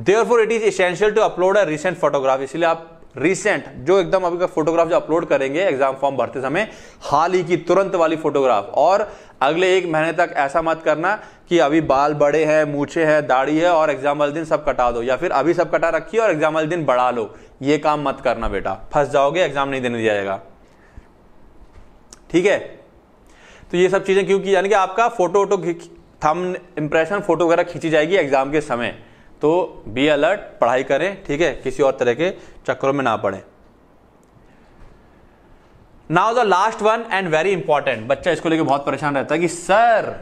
Therefore it is essential to upload a recent photograph इसलिए आप रिसेंट जो एकदम अभी का फोटोग्राफ जो अपलोड करेंगे एग्ज़ाम फॉर्म भरते समय, हाल ही की तुरंत वाली फोटोग्राफ और अगले एक महीने तक ऐसा मत करना कि अभी बाल बड़े हैं, मूछे हैं, दाढ़ी है और एग्ज़ाम वाले दिन सब कटा दो, या फिर अभी सब कटा रखिए और एग्ज़ाम वाले दिन बढ़ा लो। ये काम मत करना बेटा। फंस जाओगे एग्ज़ाम नहीं देने दिया जाएगा। ठीक है? तो ये सब चीज़ें क्योंकि यानी कि आपका फ़ोटो वोटो थम इंप्रेशन फ़ोटो वगैरह खींची जाएगी एग्ज़ाम के समय। तो बी अलर्ट पढ़ाई करें, ठीक है? किसी और तरह के चक्करों में ना पड़े। Now the last one and very important बच्चा इसको लेके बहुत परेशान रहता है कि, सर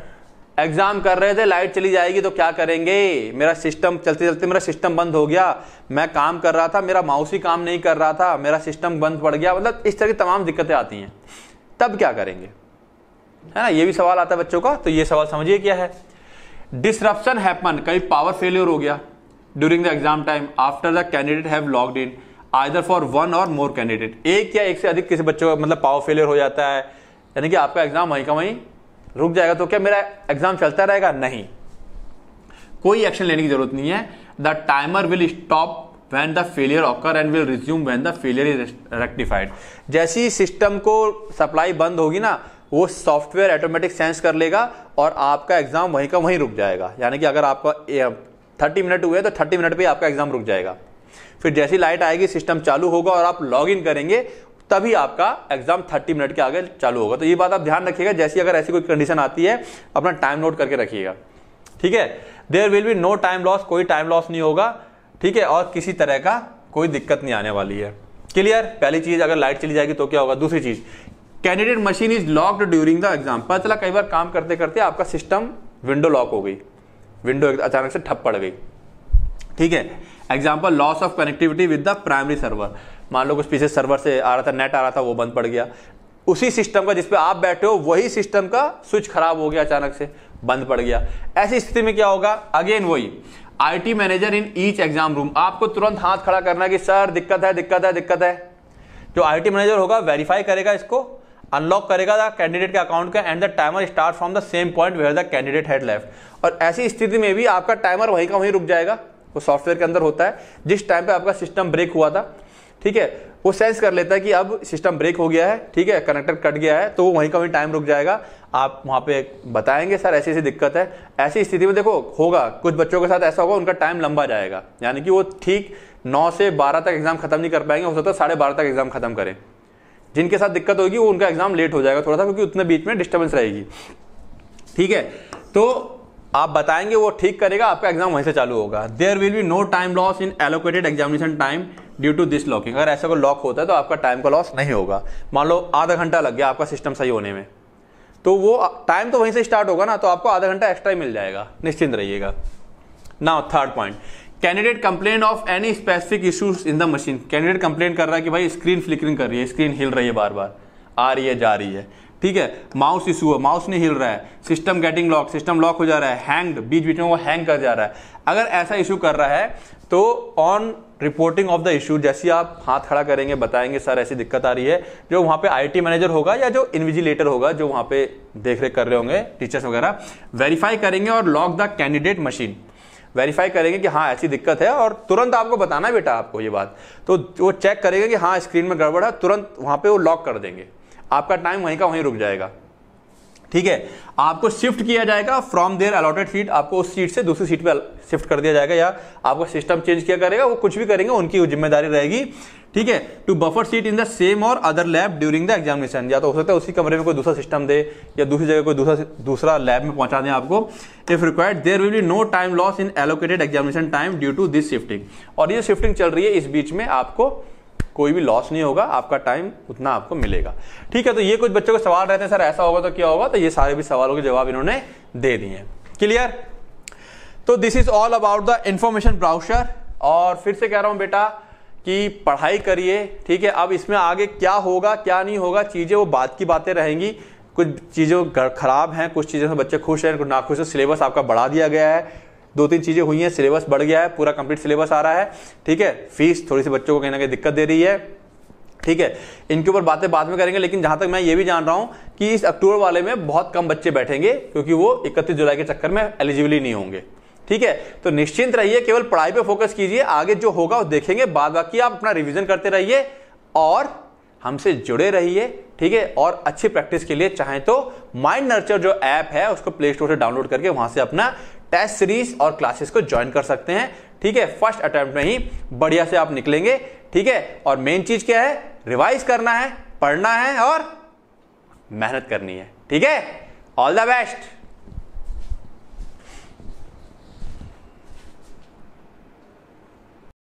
एग्ज़ाम कर रहे थे लाइट चली जाएगी तो क्या करेंगे? मेरा सिस्टम चलते चलते मेरा सिस्टम बंद हो गया। मैं काम कर रहा था, मेरा माउस ही काम नहीं कर रहा था, मेरा सिस्टम बंद पड़ गया। मतलब इस तरह की तमाम दिक्कतें आती हैं। तब क्या करेंगे? है ना? ये भी सवाल आता है बच्चों का तो ये सवाल समझिए क्या है? डिसरप्शन हैपन कहीं पावर फेलियर हो गया during the exam time after the candidate have logged in either for one or more candidate एक या एक से अधिक किसी बच्चों का मतलब पावर फेलियर हो जाता है, यानी कि आपका एग्ज़ाम वहीं का वहीं रुक जाएगा तो क्या मेरा एग्ज़ाम चलता रहेगा? नहीं। कोई एक्शन लेने की ज़रूरत नहीं है। The timer will stop when the failure occur and will resume when the failure is rectified जैसी सिस्टम को सप्लाई बंद होगी ना वो सॉफ्टवेयर ऑटोमेटिक सेंस कर लेगा और आपका एग्ज़ाम वहीं का वहीं रुक जाएगा। यानी कि अगर आपका थर्टी मिनट हुए तो थर्टी मिनट पर आपका एग्ज़ाम रुक जाएगा। फिर जैसी लाइट आएगी, सिस्टम चालू होगा और आप लॉग इन करेंगे, तभी आपका एग्ज़ाम 30 मिनट के आगे चालू होगा। तो ये बात आप ध्यान रखिएगा, जैसी अगर ऐसी कोई कंडीशन आती है, अपना टाइम नोट करके रखिएगा। ठीक है? There will be no time loss कोई टाइम लॉस नहीं होगा। ठीक है? और किसी तरह का कोई दिक्कत नहीं आने वाली है। क्लियर पहली चीज़, अगर लाइट चली जाएगी तो क्या होगा? दूसरी चीज़ candidate machine is locked during the exam पता चला कई बार काम करते करते आपका सिस्टम विंडो लॉक हो गई। विंडो अचानक से ठप पड़ गई। ठीक है? Example loss of connectivity with the primary server मान लो कुछ पीछे सर्वर से आ रहा था नेट आ रहा था, वो बंद पड़ गया। उसी सिस्टम का जिसपे आप बैठे हो, वही सिस्टम का स्विच खराब हो गया अचानक से। बंद पड़ गया। ऐसी स्थिति में क्या होगा? अगेन वही। IT manager in each exam room आपको तुरंत हाथ खड़ा करना है कि, सर, दिक्कत है दिक्कत है दिक्कत है। जो आईटी मैनेजर होगा वेरीफाई करेगा इसको। अनलॉक करेगा द कैंडिडेट के अकाउंट का and the timer start from the same point where the candidate had left और ऐसी स्थिति में भी आपका टाइमर वहीं का वहीं रुक जाएगा। वो सॉफ्टवेयर के अंदर होता है। जिस टाइम पे आपका सिस्टम ब्रेक हुआ था, ठीक है, वो सेंस कर लेता है कि अब सिस्टम ब्रेक हो गया है, ठीक है कनेक्टर कट गया है तो वो वहीं का वहीं टाइम रुक जाएगा। आप वहाँ पे बताएँगे, सर ऐसी ऐसी दिक्कत है। ऐसी स्थिति में देखो, होगा। कुछ बच्चों के साथ ऐसा होगा, उनका टाइम लंबा जाएगा। यानी कि वो ठीक नौ से बारह तक एग्ज़ाम खत्म नहीं कर पाएँगे, हो सकता है साढ़े बारह तक एग्ज़ाम खत्म करें। जिनके साथ दिक्कत होगी, वो उनका एग्ज़ाम लेट हो जाएगा थोड़ा सा, क्योंकि उतने बीच में डिस्टर्बेंस रहेगी। ठीक है? तो आप बताएँगे, वो ठीक करेगा, आपका एग्ज़ाम वहीं से चालू होगा। There will be no time loss in allocated examination time due to this locking अगर ऐसा कोई लॉक होता है तो आपका टाइम का लॉस नहीं होगा। मान लो आधा घंटा लग गया आपका सिस्टम सही होने में। तो वो टाइम तो वहीं से स्टार्ट होगा ना तो आपको आधा घंटा एक्स्ट्रा ही मिल जाएगा। निश्चिंत रहिएगा। Now third point candidate complain of any specific issues in the machine candidate complain कर रहा है कि भाई स्क्रीन फ्लिकरिंग कर रही है स्क्रीन हिल रही है बार बार आ रही है, जा रही है। ठीक है? माउस इशू है माउस नहीं हिल रहा है। System getting lock system lock हो जा रहा है। हैंग बीच बीच में वो हैंग कर जा रहा है। अगर ऐसा इशू कर रहा है तो on reporting of the issue जैसे आप हाथ खड़ा करेंगे, बताएँगे, सर, ऐसी दिक्कत आ रही है। जो वहाँ पे आईटी मैनेजर होगा या जो इन्विजिलेटर होगा, जो वहाँ पे देख रेख कर रहे होंगे टीचर्स वगैरह वेरीफाई करेंगे और lock the candidate machine verify करेंगे कि हाँ ऐसी दिक्कत है और तुरंत आपको बताना बेटा, आपको ये बात। तो वो चेक करेंगे कि हाँ स्क्रीन में गड़बड़ है, तुरंत वहाँ पर वो लॉक कर देंगे। आपका टाइम वहीं का वहीं रुक जाएगा। ठीक है? आपको शिफ्ट किया जाएगा फ्रॉम देयर अलॉटेड सीट आपको उस सीट से दूसरी सीट पे शिफ्ट कर दिया जाएगा या आपका सिस्टम चेंज किया करेगा, वो कुछ भी करेंगे, उनकी ज़िम्मेदारी रहेगी। ठीक है? To buffer seat in the same or other lab during the examination या तो हो सकता है उसी कमरे में कोई दूसरा सिस्टम दे, या दूसरी जगह कोई दूसरा दूसरा लैब में पहुँचा दें आपको। If required there will be no time loss in allocated examination time due to this shifting और ये शिफ्टिंग चल रही है, इस बीच में आपको कोई भी लॉस नहीं होगा, आपका टाइम उतना आपको मिलेगा। ठीक है तो ये कुछ बच्चों को सवाल रहते हैं, सर, ऐसा होगा तो क्या होगा? तो ये सारे भी सवालों के जवाब इन्होंने दे दिए क्लियर तो this is all about the information brochure और फिर से कह रहा हूँ बेटा कि पढ़ाई करिए, ठीक है? अब इसमें आगे क्या होगा, क्या नहीं होगा, चीज़ें, वो बात की बातें रहेंगी। कुछ चीज़ें खराब हैं, कुछ चीज़ों से बच्चे खुश हैं, कुछ नाखुश है, सिलेबस आपका बढ़ा दिया गया है। दो तीन चीज़ें हुई हैं, सिलेबस बढ़ गया है, पूरा कंप्लीट सिलेबस आ रहा है, ठीक है? फ़ीस थोड़ी सी बच्चों को कहीं ना कहीं दिक्कत दे रही है, ठीक है? इनके ऊपर बातें बाद में करेंगे, लेकिन जहाँ तक मैं ये भी जान रहा हूँ कि इस अक्टूबर वाले में बहुत कम बच्चे बैठेंगे, क्योंकि वो इकतीस जुलाई के चक्कर में एलिजिबल नहीं होंगे, ठीक है? तो निश्चिंत रहिए, केवल पढ़ाई पे फोकस कीजिए, आगे जो होगा वो देखेंगे, बाद बाकी आप अपना रिवीजन करते रहिए, और हमसे जुड़े रहिए, ठीक है? और अच्छी प्रैक्टिस के लिए चाहें तो माइंड नर्चर जो ऐप है, उसको प्ले स्टोर से डाउनलोड करके वहाँ से अपना टेस्ट सीरीज़ और क्लासेस को ज्वाइन कर सकते हैं। ठीक है फ़र्स्ट अटेम्प्ट में ही बढ़िया से आप निकलेंगे। ठीक है, और मेन चीज़ क्या है? रिवाइज करना है, पढ़ना है और मेहनत करनी है। ठीक है? All the best